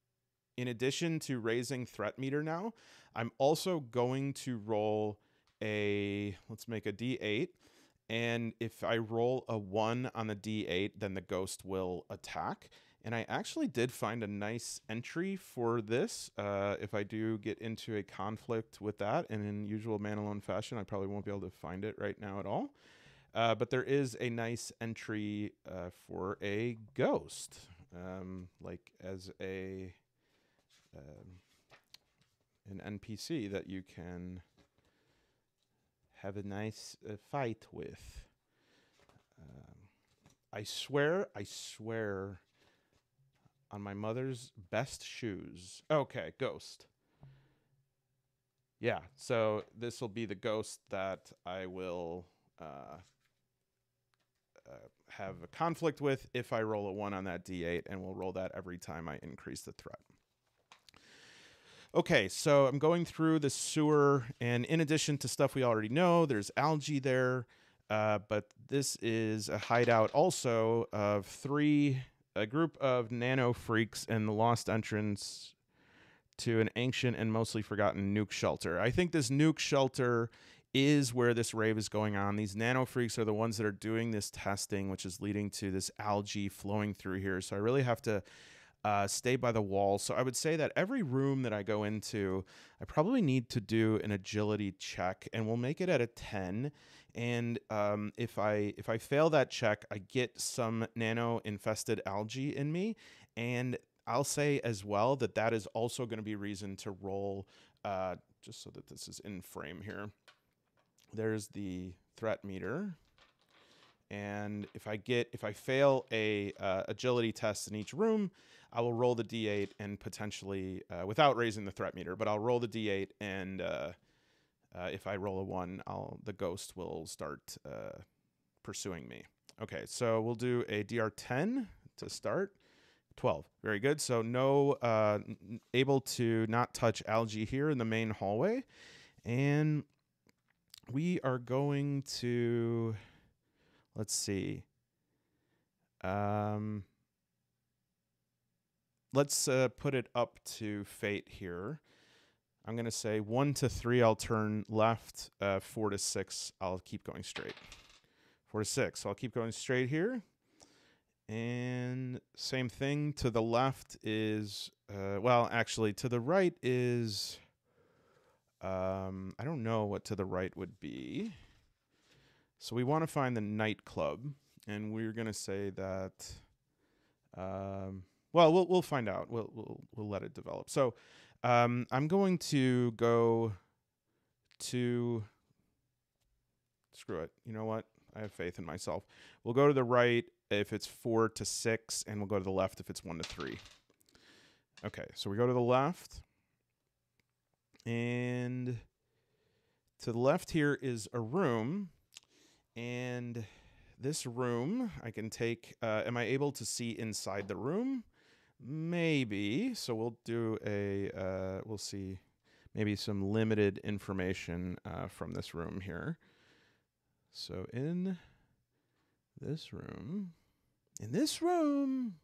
[SPEAKER 1] in addition to raising threat meter now, I'm also going to roll a let's make a d8 and if I roll a one on the d8, then the ghost will attack. And I actually did find a nice entry for this. Uh, if I do get into a conflict with that, and in usual man alone fashion, I probably won't be able to find it right now at all. Uh, but there is a nice entry uh, for a ghost, um, like as a um, an NPC that you can have a nice uh, fight with. Um, I swear, I swear on my mother's best shoes. Okay, ghost. Yeah, so this will be the ghost that I will uh, uh, have a conflict with if I roll a one on that d8, and we'll roll that every time I increase the threat. Okay, so I'm going through the sewer, and in addition to stuff we already know, there's algae there. Uh, but this is a hideout also of three, a group of nano freaks and the lost entrance to an ancient and mostly forgotten nuke shelter. I think this nuke shelter is where this rave is going on. These nano freaks are the ones that are doing this testing, which is leading to this algae flowing through here. So I really have to uh, stay by the wall. So I would say that every room that I go into, I probably need to do an agility check, and we'll make it at a ten. And um, if I if I fail that check, I get some nano infested algae in me, and I'll say as well that that is also going to be reason to roll. Uh, just so that this is in frame here. There's the threat meter and if I get if I fail a uh, agility test in each room, I will roll the d8 and potentially, uh, without raising the threat meter, but I'll roll the d8 and uh, uh, if I roll a one, I'll the ghost will start uh, pursuing me. Okay, so we'll do a dr10 to start. 12. Very good. So no uh able to not touch algae here in the main hallway. And we are going to let's see. Um let's uh, put it up to fate here. I'm going to say 1 to 3 I'll turn left, uh 4 to 6 I'll keep going straight. 4 to 6. So I'll keep going straight here. And same thing to the left is uh, well, actually to the right is um, I don't know what to the right would be. So we want to find the nightclub, and we're gonna say that. Um, well, we'll we'll find out. We'll we'll we'll let it develop. So um, I'm going to go to. Screw it. You know what? I have faith in myself. We'll go to the right if it's four to six, and we'll go to the left if it's one to three. Okay, so we go to the left. And to the left here is a room. And this room, I can take. Uh, am I able to see inside the room? Maybe. So we'll do a. Uh, we'll see maybe some limited information uh, from this room here. So in this room, in this room,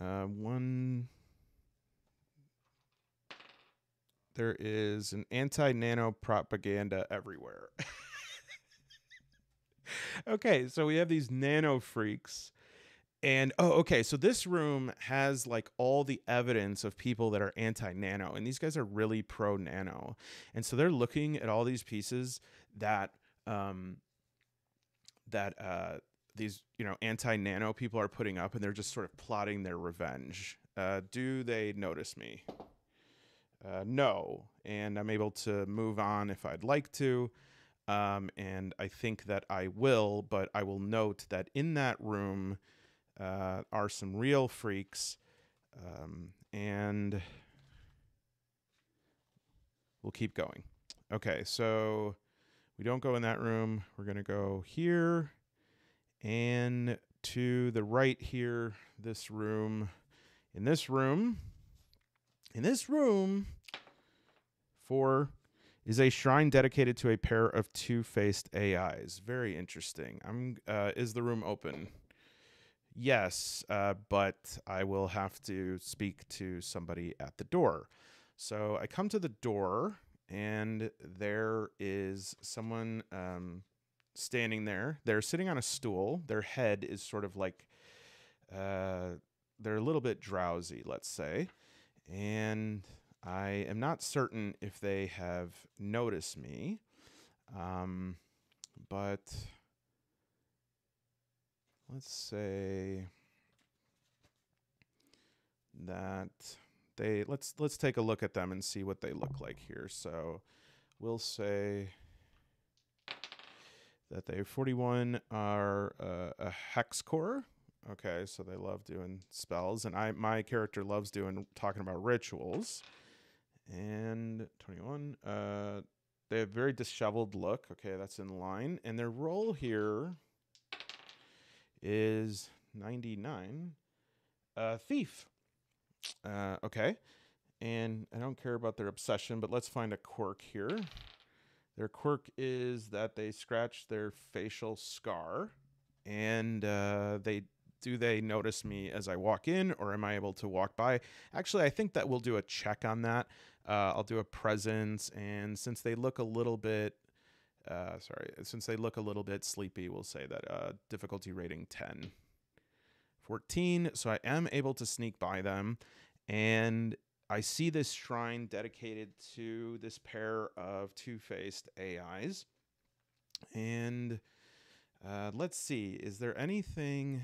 [SPEAKER 1] uh, one. There is an anti nano propaganda everywhere. <laughs> okay, so we have these nano freaks. And oh, okay, so this room has like all the evidence of people that are anti nano, and these guys are really pro nano. And so they're looking at all these pieces that um that uh these you know anti nano people are putting up and they're just sort of plotting their revenge. Uh, do they notice me? Uh, no, and I'm able to move on if I'd like to. Um, and I think that I will, but I will note that in that room uh, are some real freaks, um, and we'll keep going. Okay, so we don't go in that room. We're going to go here and to the right here, this room. In this room, in this room, four is a shrine dedicated to a pair of two-faced AIs. Very interesting. I'm. Uh, is the room open? Yes, uh, but I will have to speak to somebody at the door. So I come to the door, and there is someone um, standing there. They're sitting on a stool. Their head is sort of like uh, they're a little bit drowsy, let's say. And I am not certain if they have noticed me. Um, but let's say that they let's let's take a look at them and see what they look like here. So we'll say that they 41 are uh, a hex core. Okay, so they love doing spells, and I my character loves doing talking about rituals. And 21, uh, they have a very disheveled look. Okay, that's in line, and their role here is 99, uh, thief. Uh, okay, and I don't care about their obsession, but let's find a quirk here. Their quirk is that they scratch their facial scar, and uh, they do they notice me as I walk in, or am I able to walk by? Actually, I think that we'll do a check on that. Uh, I'll do a presence, and since they look a little bit, uh, sorry, since they look a little bit sleepy, we'll say that uh, difficulty rating 10. 14, so I am able to sneak by them, and I see this shrine dedicated to this pair of two faced AIs. And uh, let's see, is there anything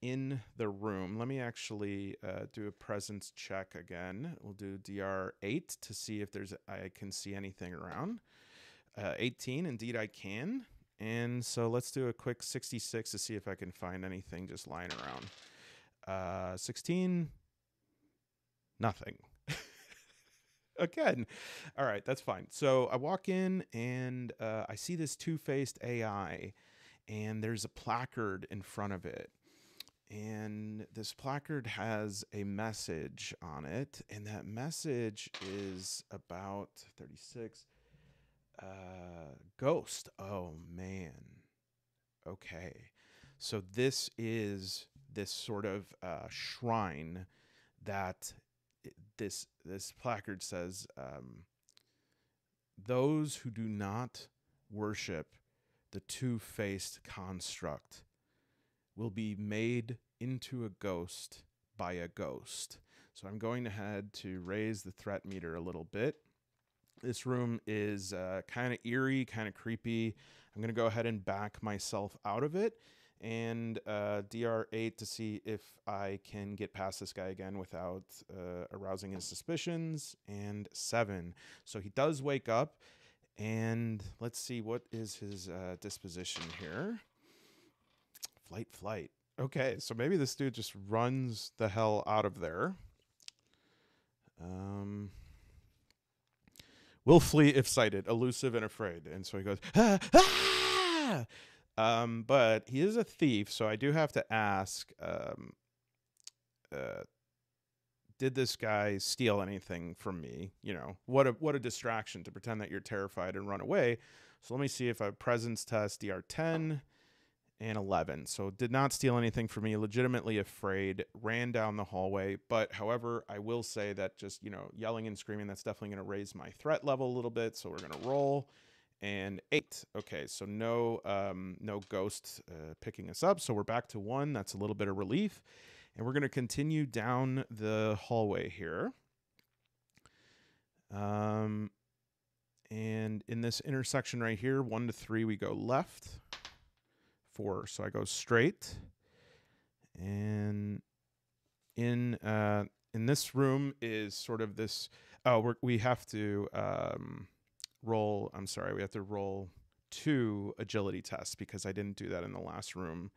[SPEAKER 1] in the room? Let me actually uh, do a presence check again. We'll do DR8 to see if there's I can see anything around. Uh, 18, indeed I can. And so let's do a quick 66 to see if I can find anything just lying around. Uh, 16, nothing. <laughs> Again. All right, that's fine. So I walk in and uh, I see this two faced AI, and there's a placard in front of it. and this placard has a message on it, and that message is about 36 uh, Ghost. Oh man. Okay. So this is this sort of uh, shrine that this this placard says um, those who do not worship the two-faced construct will be made into a ghost by a ghost. So I'm going to head to raise the threat meter a little bit. This room is uh, kind of eerie, kind of creepy. I'm going to go ahead and back myself out of it and uh, DR8 to see if I can get past this guy again without uh, arousing his suspicions, and 7. So he does wake up, and let's see what is his uh, disposition here. Flight, flight. Okay, so maybe this dude just runs the hell out of there. Um, will flee if sighted, elusive and afraid. And so he goes, ah, ah! Um, but he is a thief, so I do have to ask, um, uh, did this guy steal anything from me? You know, what a what a distraction to pretend that you're terrified and run away. So let me see if I have presence test DR10 and 11. So did not steal anything from me, legitimately afraid, ran down the hallway. But however, I will say that just, you know, yelling and screaming, that's definitely going to raise my threat level a little bit. So we're going to roll and eight. Okay, so no um, no ghost uh, picking us up. So we're back to one. That's a little bit of relief. And we're going to continue down the hallway here. Um, and in this intersection right here, one to three, we go left four. So I go straight. And in uh, in this room is sort of this. Oh, we have to um, roll. I'm sorry, we have to roll two agility tests because I didn't do that in the last room.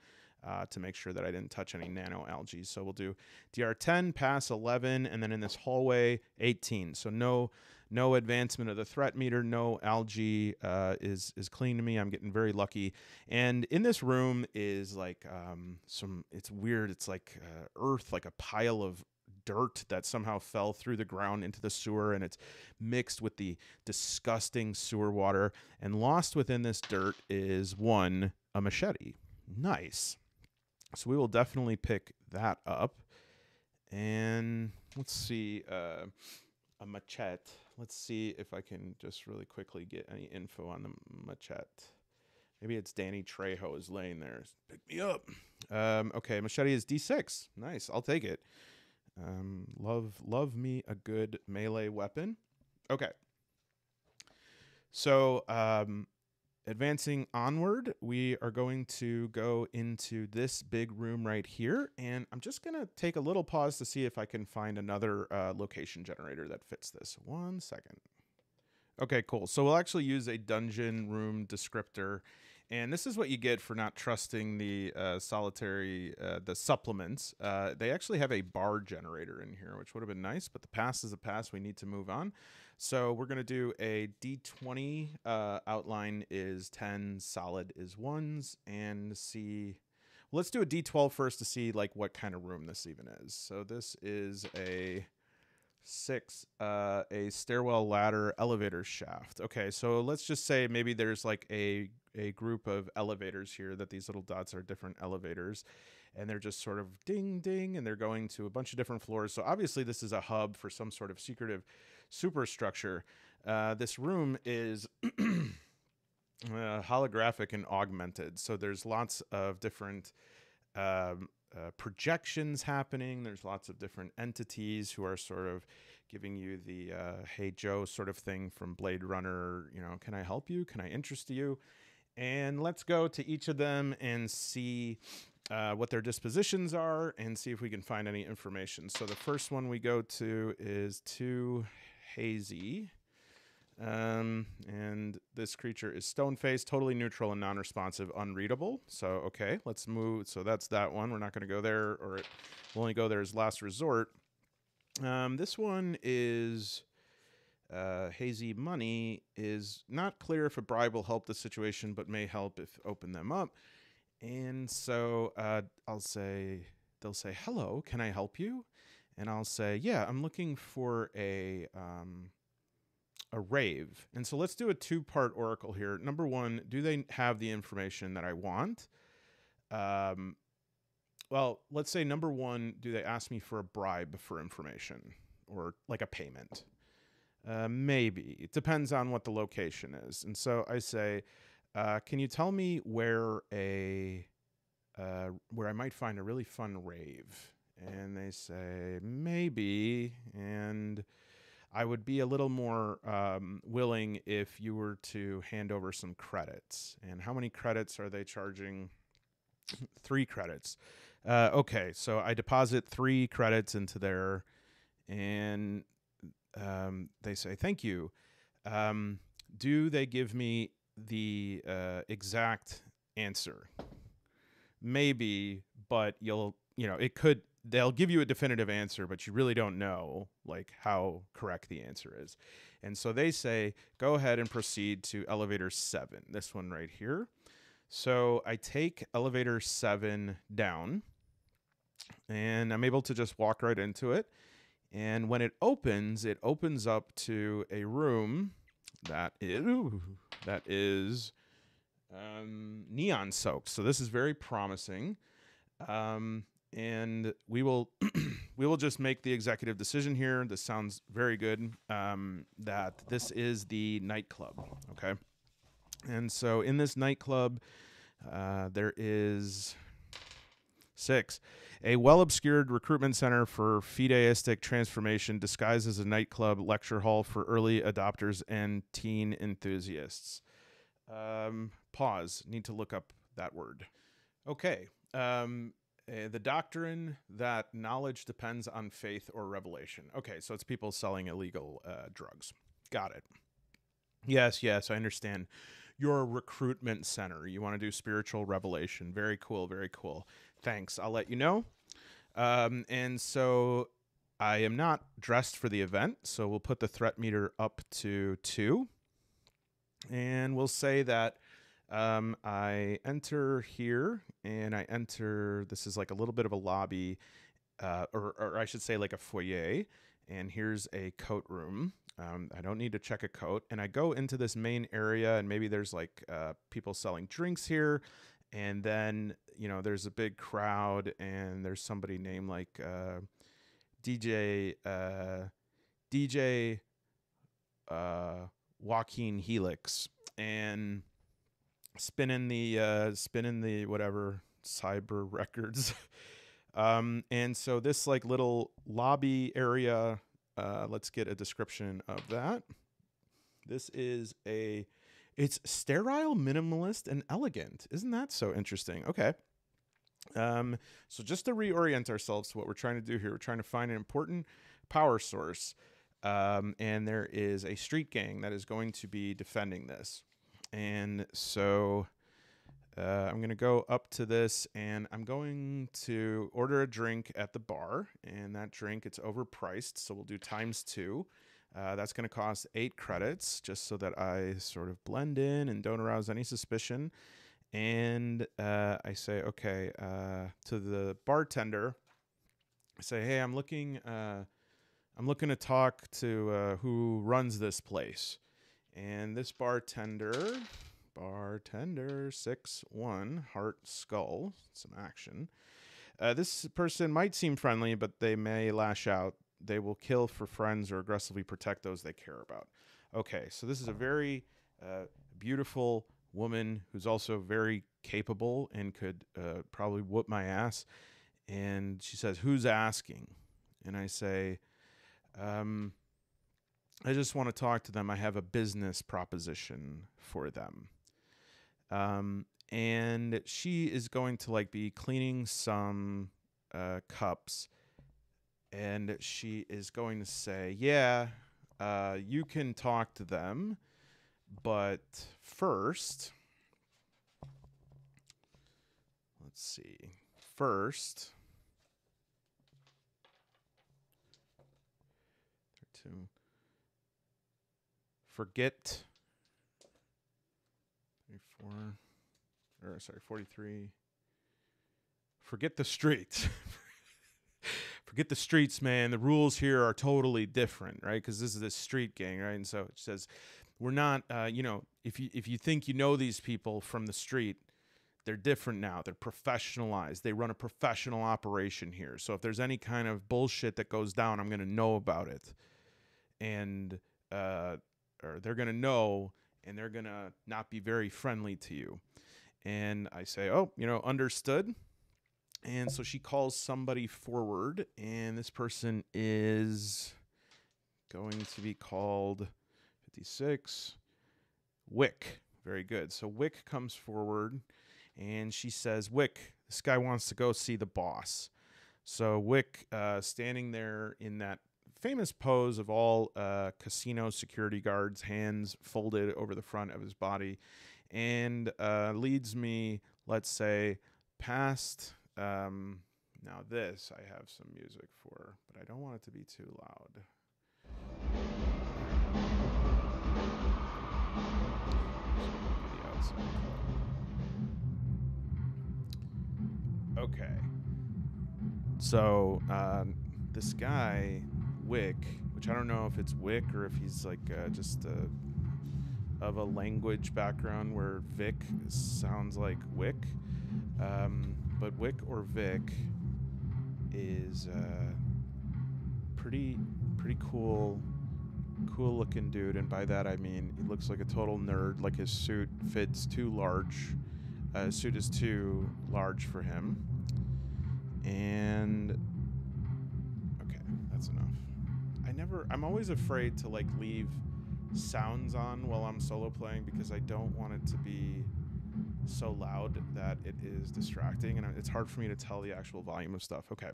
[SPEAKER 1] Uh, to make sure that I didn't touch any nano algae. So we'll do DR10, pass 11, and then in this hallway, 18. So no no advancement of the threat meter, no algae uh, is is clean to me. I'm getting very lucky. And in this room is like um, some. It's weird. It's like uh, earth, like a pile of dirt that somehow fell through the ground into the sewer and it's mixed with the disgusting sewer water and lost within this dirt is one a machete nice so we will definitely pick that up and let's see uh, a machete Let's see if I can just really quickly get any info on the machete. Maybe it's Danny Trejo is laying there. Pick me up. Um, okay, machete is D6. Nice. I'll take it. Um, love, love me a good melee weapon. Okay. So, um, advancing onward, we are going to go into this big room right here. And I'm just going to take a little pause to see if I can find another uh, location generator that fits this. One second. Okay, cool. So we'll actually use a dungeon room descriptor. And this is what you get for not trusting the uh, solitary, uh, the supplements. Uh, they actually have a bar generator in here, which would have been nice, but the pass is a pass. We need to move on. So we're going to do a D20 uh, outline is 10, solid is ones, and see. Let's do a D12 first to see like what kind of room this even is. So this is a six, uh, a stairwell ladder elevator shaft. Okay, so let's just say maybe there's like a a group of elevators here that these little dots are different elevators and they're just sort of ding ding and they're going to a bunch of different floors so obviously this is a hub for some sort of secretive superstructure. Uh, this room is <clears throat> uh, holographic and augmented. So there's lots of different um, uh, projections happening. There's lots of different entities who are sort of giving you the uh, "Hey Joe" sort of thing from Blade Runner. You know, can I help you? Can I interest you? And let's go to each of them and see uh, what their dispositions are and see if we can find any information. So the first one we go to is to hazy. Um, and this creature is stone faced, totally neutral and non responsive, unreadable. So, okay, let's move. So, that's that one. We're not going to go there, or it, we'll only go there as last resort. Um, this one is uh, hazy money is not clear if a bribe will help the situation, but may help if open them up. And so uh, I'll say they'll say, "Hello, can I help you?" And I'll say, "Yeah, I'm looking for a um, a rave." And so let's do a two-part oracle here. Number one, do they have the information that I want? Um, well, let's say number one, do they ask me for a bribe for information or like a payment? Uh, maybe. It depends on what the location is. And so I say, uh, can you tell me where a uh, where I might find a really fun rave? And they say maybe, and I would be a little more um, willing if you were to hand over some credits. And how many credits are they charging? <clears throat> three credits. Uh, okay, so I deposit three credits into there, and um, they say thank you. Um, do they give me the uh, exact answer? Maybe, but you'll you know it could they'll give you a definitive answer, but you really don't know like how correct the answer is. And so they say, go ahead and proceed to elevator seven, this one right here. So I take elevator seven down and I'm able to just walk right into it. And when it opens, it opens up to a room that is that is um, neon soaked. So this is very promising. Um, and we will <clears throat> we will just make the executive decision here. This sounds very good. Um, that this is the nightclub. Okay, and so in this nightclub, uh, there is six a well obscured recruitment center for fideistic transformation disguised as a nightclub lecture hall for early adopters and teen enthusiasts. Um, pause. Need to look up that word. Okay. Um, uh, the doctrine that knowledge depends on faith or revelation. Okay, so it's people selling illegal uh, drugs. Got it. Yes, yes, I understand. Your recruitment center. You want to do spiritual revelation. Very cool, very cool. Thanks. I'll let you know. Um, and so I am not dressed for the event, so we'll put the threat meter up to two. And we'll say that um, I enter here and I enter, this is like a little bit of a lobby, uh, or, or I should say like a foyer. And here's a coat room. Um, I don't need to check a coat. And I go into this main area, and maybe there's like uh, people selling drinks here and then you know there's a big crowd and there's somebody named like uh, DJ uh, DJ uh, Joaquin Helix and spinning the uh, spinning the whatever cyber <laughs> records. um, and so this like little lobby area. Uh, let's get a description of that. This is a it's sterile, minimalist, and elegant. Isn't that so interesting? Okay. Um, so just to reorient ourselves to what we're trying to do here, we're trying to find an important power source. Um, and there is a street gang that is going to be defending this. And so uh, I'm going to go up to this and I'm going to order a drink at the bar. And that drink, it's overpriced. So we'll do times two. Uh, that's going to cost eight credits just so that I sort of blend in and don't arouse any suspicion. And uh, I say, okay, uh, to the bartender, I say, hey, I'm looking, uh, I'm looking to talk to uh, who runs this place. And this bartender, bartender six one heart skull, some action. Uh, this person might seem friendly, but they may lash out they will kill for friends or aggressively protect those they care about. Okay, so this is a very uh, beautiful woman who's also very capable and could uh, probably whoop my ass. And she says, Who's asking? And I say, um, I just want to talk to them. I have a business proposition for them. Um, and she is going to like be cleaning some uh, cups and she is going to say, "Yeah, uh, you can talk to them, but first, let's see. First, to forget 34 or sorry 43 forget the streets <laughs> forget the streets, man. The rules here are totally different, right? Because this is a street gang, right? And so it says, we're not, uh, you know, if you if you think you know these people from the street, they're different now. They're professionalized. They run a professional operation here. So if there's any kind of bullshit that goes down, I'm gonna know about it, and uh, or they're gonna know, and they're gonna not be very friendly to you. And I say, oh, you know, understood. And so she calls somebody forward, and this person is going to be called 56 Wick. Very good. So Wick comes forward and she says, Wick, this guy wants to go see the boss. So Wick, uh, standing there in that famous pose of all uh, casino security guards, hands folded over the front of his body, and uh, leads me, let's say, past. Um, now, this I have some music for, but I don't want it to be too loud. Okay. So, uh, this guy, Wick, which I don't know if it's Wick or if he's like uh, just uh, of a language background where Vic sounds like Wick. Um, but Wick or Vic is uh, pretty pretty cool cool looking dude. And by that I mean he looks like a total nerd. Like his suit fits too large uh, his suit is too large for him. And never I'm always afraid to like leave sounds on while I'm solo playing because I don't want it to be so loud that it is distracting and it's hard for me to tell the actual volume of stuff. Okay.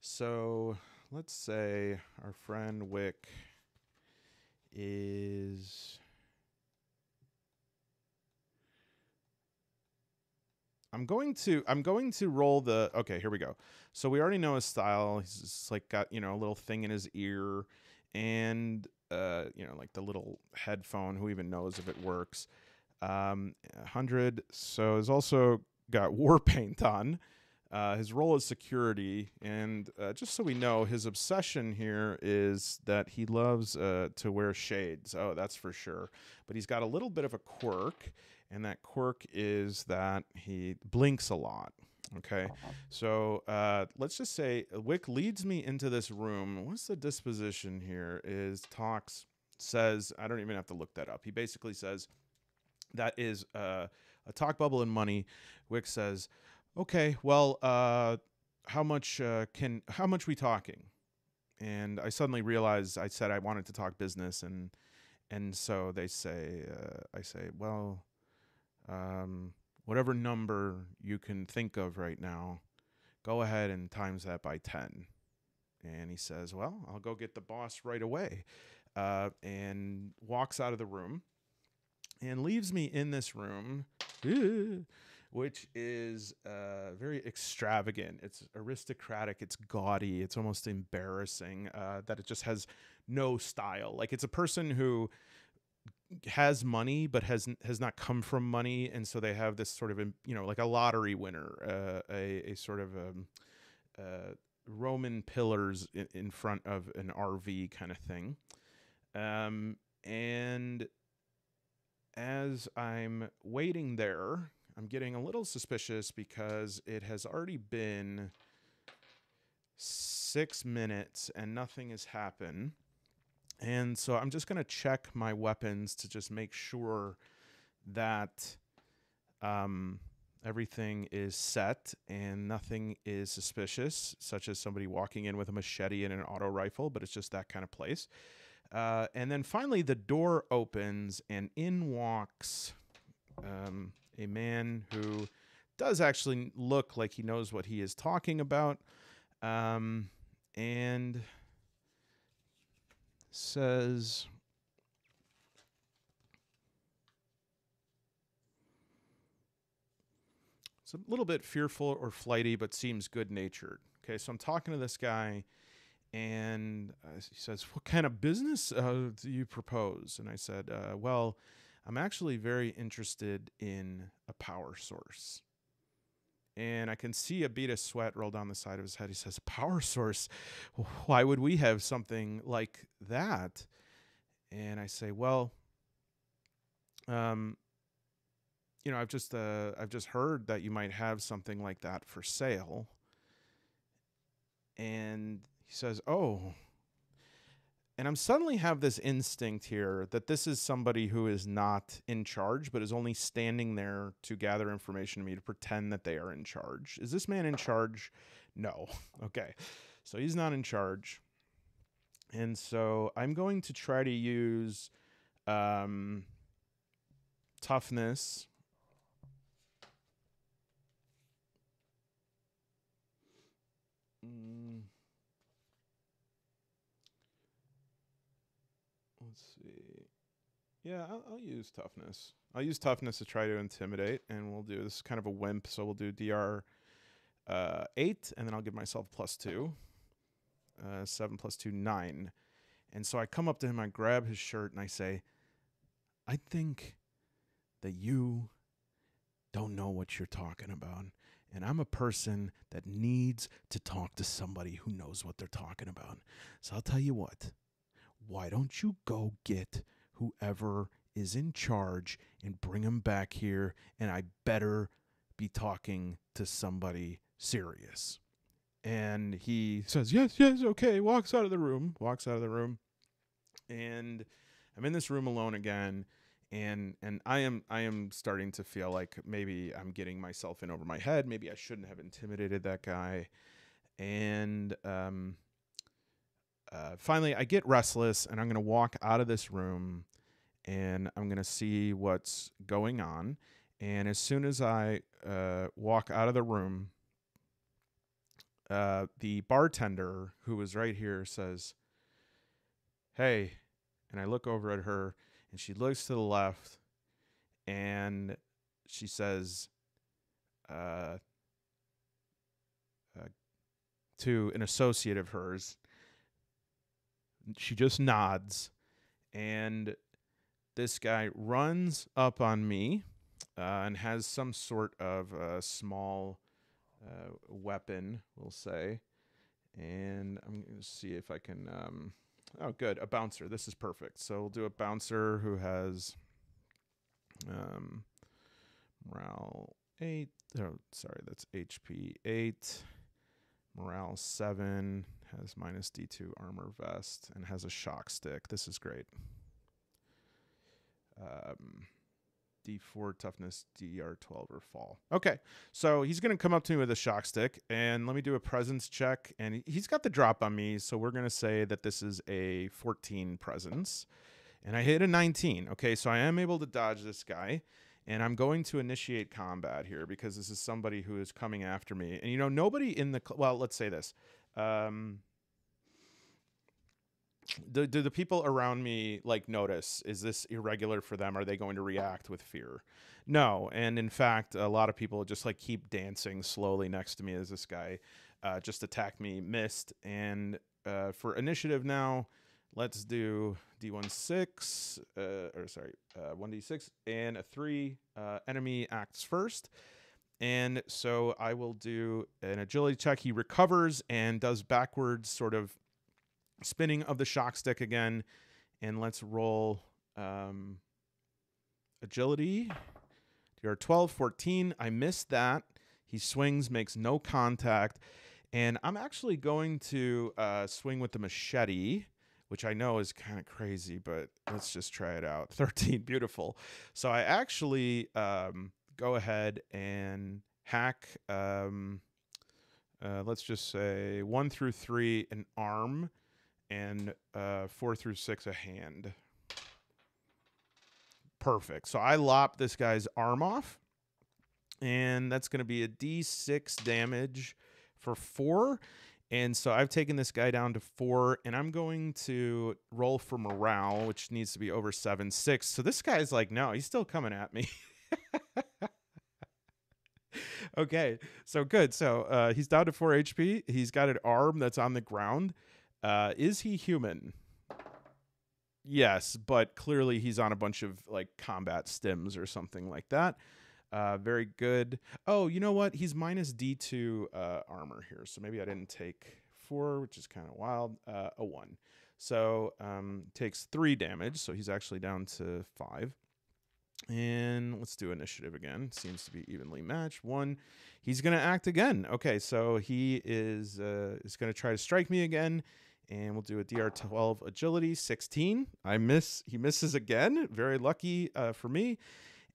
[SPEAKER 1] So let's say our friend Wick is. I'm going to I'm going to roll the okay here we go. So we already know his style. He's like got you know a little thing in his ear, and uh you know like the little headphone. Who even knows if it works? Um, 100. So he's also got <laughs> war paint on. Uh, his role is security, and uh, just so we know, his obsession here is that he loves uh, to wear shades. Oh, that's for sure. But he's got a little bit of a quirk, and that quirk is that he blinks a lot. Okay, so uh, let's just say Wick leads me into this room. What's the disposition here? Is talks says I don't even have to look that up. He basically says that is uh, a talk bubble in money. Wick says, "Okay, well, uh, how much uh, can how much we talking?" And I suddenly realized I said I wanted to talk business, and and so they say, uh, I say, well, um, whatever number you can think of right now, go ahead and times that by ten. And he says, "Well, I'll go get the boss right away," uh, and walks out of the room and leaves me in this room, <laughs> which is uh, very extravagant. It's aristocratic. It's gaudy. It's almost embarrassing uh, that it just has no style. Like it's a person who has money but has has not come from money, and so they have this sort of you know like a lottery winner, uh, a a sort of um, uh, Roman pillars in, in front of an RV kind of thing. Um, and as I'm waiting there, I'm getting a little suspicious because it has already been six minutes and nothing has happened. And so I'm just going to check my weapons to just make sure that um, everything is set and nothing is suspicious, such as somebody walking in with a machete and an auto rifle, but it's just that kind of place. Uh, and then finally, the door opens, and in walks um, a man who does actually look like he knows what he is talking about, um, and says. It's a little bit fearful or flighty, but seems good natured. Okay, so I'm talking to this guy and uh, he says, "What kind of business uh, do you propose?" And I said, uh, "Well, I'm actually very interested in a power source." And I can see a bead of sweat roll down the side of his head. He says, "Power source? Why would we have something like that?" And I say, "Well, um, you know, I've just uh, I've just heard that you might have something like that for sale." And he says, "Oh." And I'm suddenly have this instinct here that this is somebody who is not in charge, but is only standing there to gather information to me to pretend that they are in charge. Is this man in charge? No. <laughs> Okay. So he's not in charge. And so I'm going to try to use um, toughness. Mm. Let's see. Yeah, I'll, I'll use toughness. I'll use toughness to try to intimidate, and we'll do this is kind of a wimp, so we'll do DR uh, eight, and then I'll give myself plus two. Uh, seven plus two, nine. And so I come up to him, I grab his shirt, and I say, I think that you don't know what you're talking about. And I'm a person that needs to talk to somebody who knows what they're talking about. So I'll tell you what, why don't you go get whoever is in charge and bring him back here? And I better be talking to somebody serious. And he says, Yes, yes, okay. Walks out of the room, walks out of the room. And I'm in this room alone again. And and I am I am starting to feel like maybe I'm getting myself in over my head. Maybe I shouldn't have intimidated that guy. And um, uh, finally, I get restless and I'm going to walk out of this room and I'm going to see what's going on. And as soon as I uh, walk out of the room, uh, the bartender who was right here says, Hey. And I look over at her and she looks to the left and she says, uh, uh, to an associate of hers, she just nods and this guy runs up on me uh, and has some sort of small uh, weapon, we'll say. And I'm going to see if I can. Um, oh, good. A bouncer. This is perfect. So we'll do a bouncer who has um, morale 8. Oh, sorry, that's HP 8. Morale 7. Has minus D2 armor vest and has a shock stick. This is great. Um, D4 toughness, DR12 or fall. Okay, so he's going to come up to me with a shock stick, and let me do a presence check. And he's got the drop on me, so we're going to say that this is a 14 presence. And I hit a 19. Okay, so I am able to dodge this guy. And I'm going to initiate combat here because this is somebody who is coming after me. And you know, nobody in the well, let's say this. Um, do, do the people around me like notice is this irregular for them? Are they going to react with fear? No and in fact a lot of people just like keep dancing slowly next to me as this guy uh, just attacked me missed and uh, for initiative now let's do d16 uh, or sorry 1d6 uh, and a 3 uh, enemy acts first and so I will do an agility check. He recovers and does backwards sort of spinning of the shock stick again. And let's roll um, agility. You're 12, 14. I missed that. He swings, makes no contact. And I'm actually going to uh, swing with the machete, which I know is kind of crazy, but let's just try it out. <laughs> 13, beautiful. So I actually um, go ahead and hack, um, uh, let's just say one through three, an arm and uh, four through six a hand. Perfect. So I lop this guy's arm off, and that's going to be a d6 damage for four. And so I've taken this guy down to four, and I'm going to roll for morale, which needs to be over seven, six. So this guy's like, no, he's still coming at me. <laughs> <laughs> okay, so good. So uh, he's down to four HP. He's got an arm that's on the ground. Uh, is he human? Yes, but clearly he's on a bunch of like combat stims or something like that. Uh, very good. Oh, you know what? He's minus D2 uh, armor here. So maybe I didn't take four, which is kind of wild. Uh, a one. So um, takes three damage. So he's actually down to five. And let's do initiative again. Seems to be evenly matched. One, he's gonna act again. Okay, so he is uh, is gonna try to strike me again, and we'll do a DR twelve agility sixteen. I miss. He misses again. Very lucky uh, for me.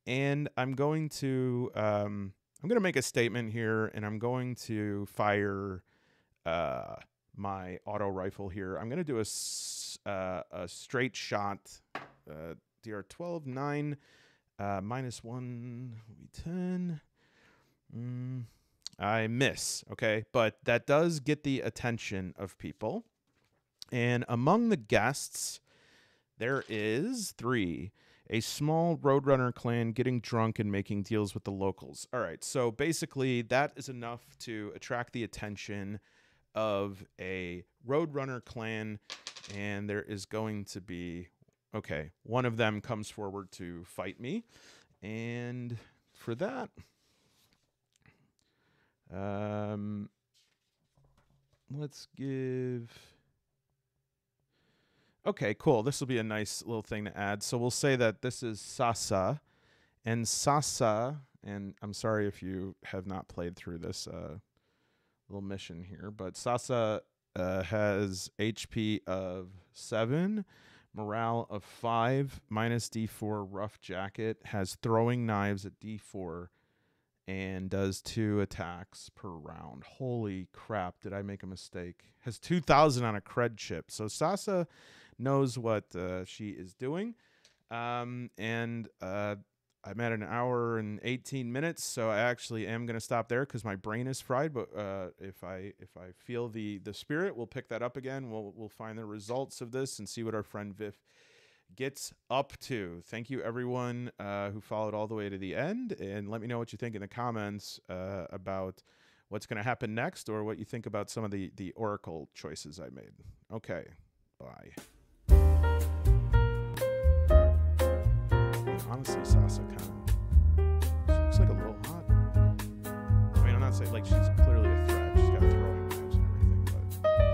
[SPEAKER 1] And I'm going to um, I'm gonna make a statement here, and I'm going to fire uh, my auto rifle here. I'm gonna do a uh, a straight shot. Uh, DR 12 9 uh, minus one will be 10. Mm, I miss, okay? But that does get the attention of people. And among the guests, there is three a small Roadrunner clan getting drunk and making deals with the locals. All right, so basically, that is enough to attract the attention of a Roadrunner clan, and there is going to be okay, one of them comes forward to fight me. And for that, um, let's give. Okay, cool. This will be a nice little thing to add. So we'll say that this is Sasa, and Sasa, and I'm sorry if you have not played through this uh, little mission here, but Sasa uh, has HP of seven morale of five, minus D4, rough jacket, has throwing knives at D4, and does two attacks per round. Holy crap, did I make a mistake? Has 2,000 on a cred chip. So Sasa knows what uh, she is doing. Um, and uh, I'm at an hour and 18 minutes, so I actually am going to stop there because my brain is fried. But uh, if I if I feel the the spirit, we'll pick that up again. We'll we'll find the results of this and see what our friend Vif gets up to. Thank you everyone uh, who followed all the way to the end, and let me know what you think in the comments uh, about what's going to happen next, or what you think about some of the the oracle choices I made. Okay, bye. Honestly, Sasa kind of looks like a little hot. I mean, I'm not saying like she's clearly a threat. She's got throwing knives and everything,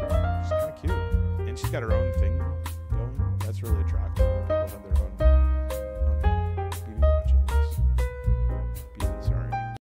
[SPEAKER 1] but she's kind of cute, and she's got her own thing going. That's really attractive.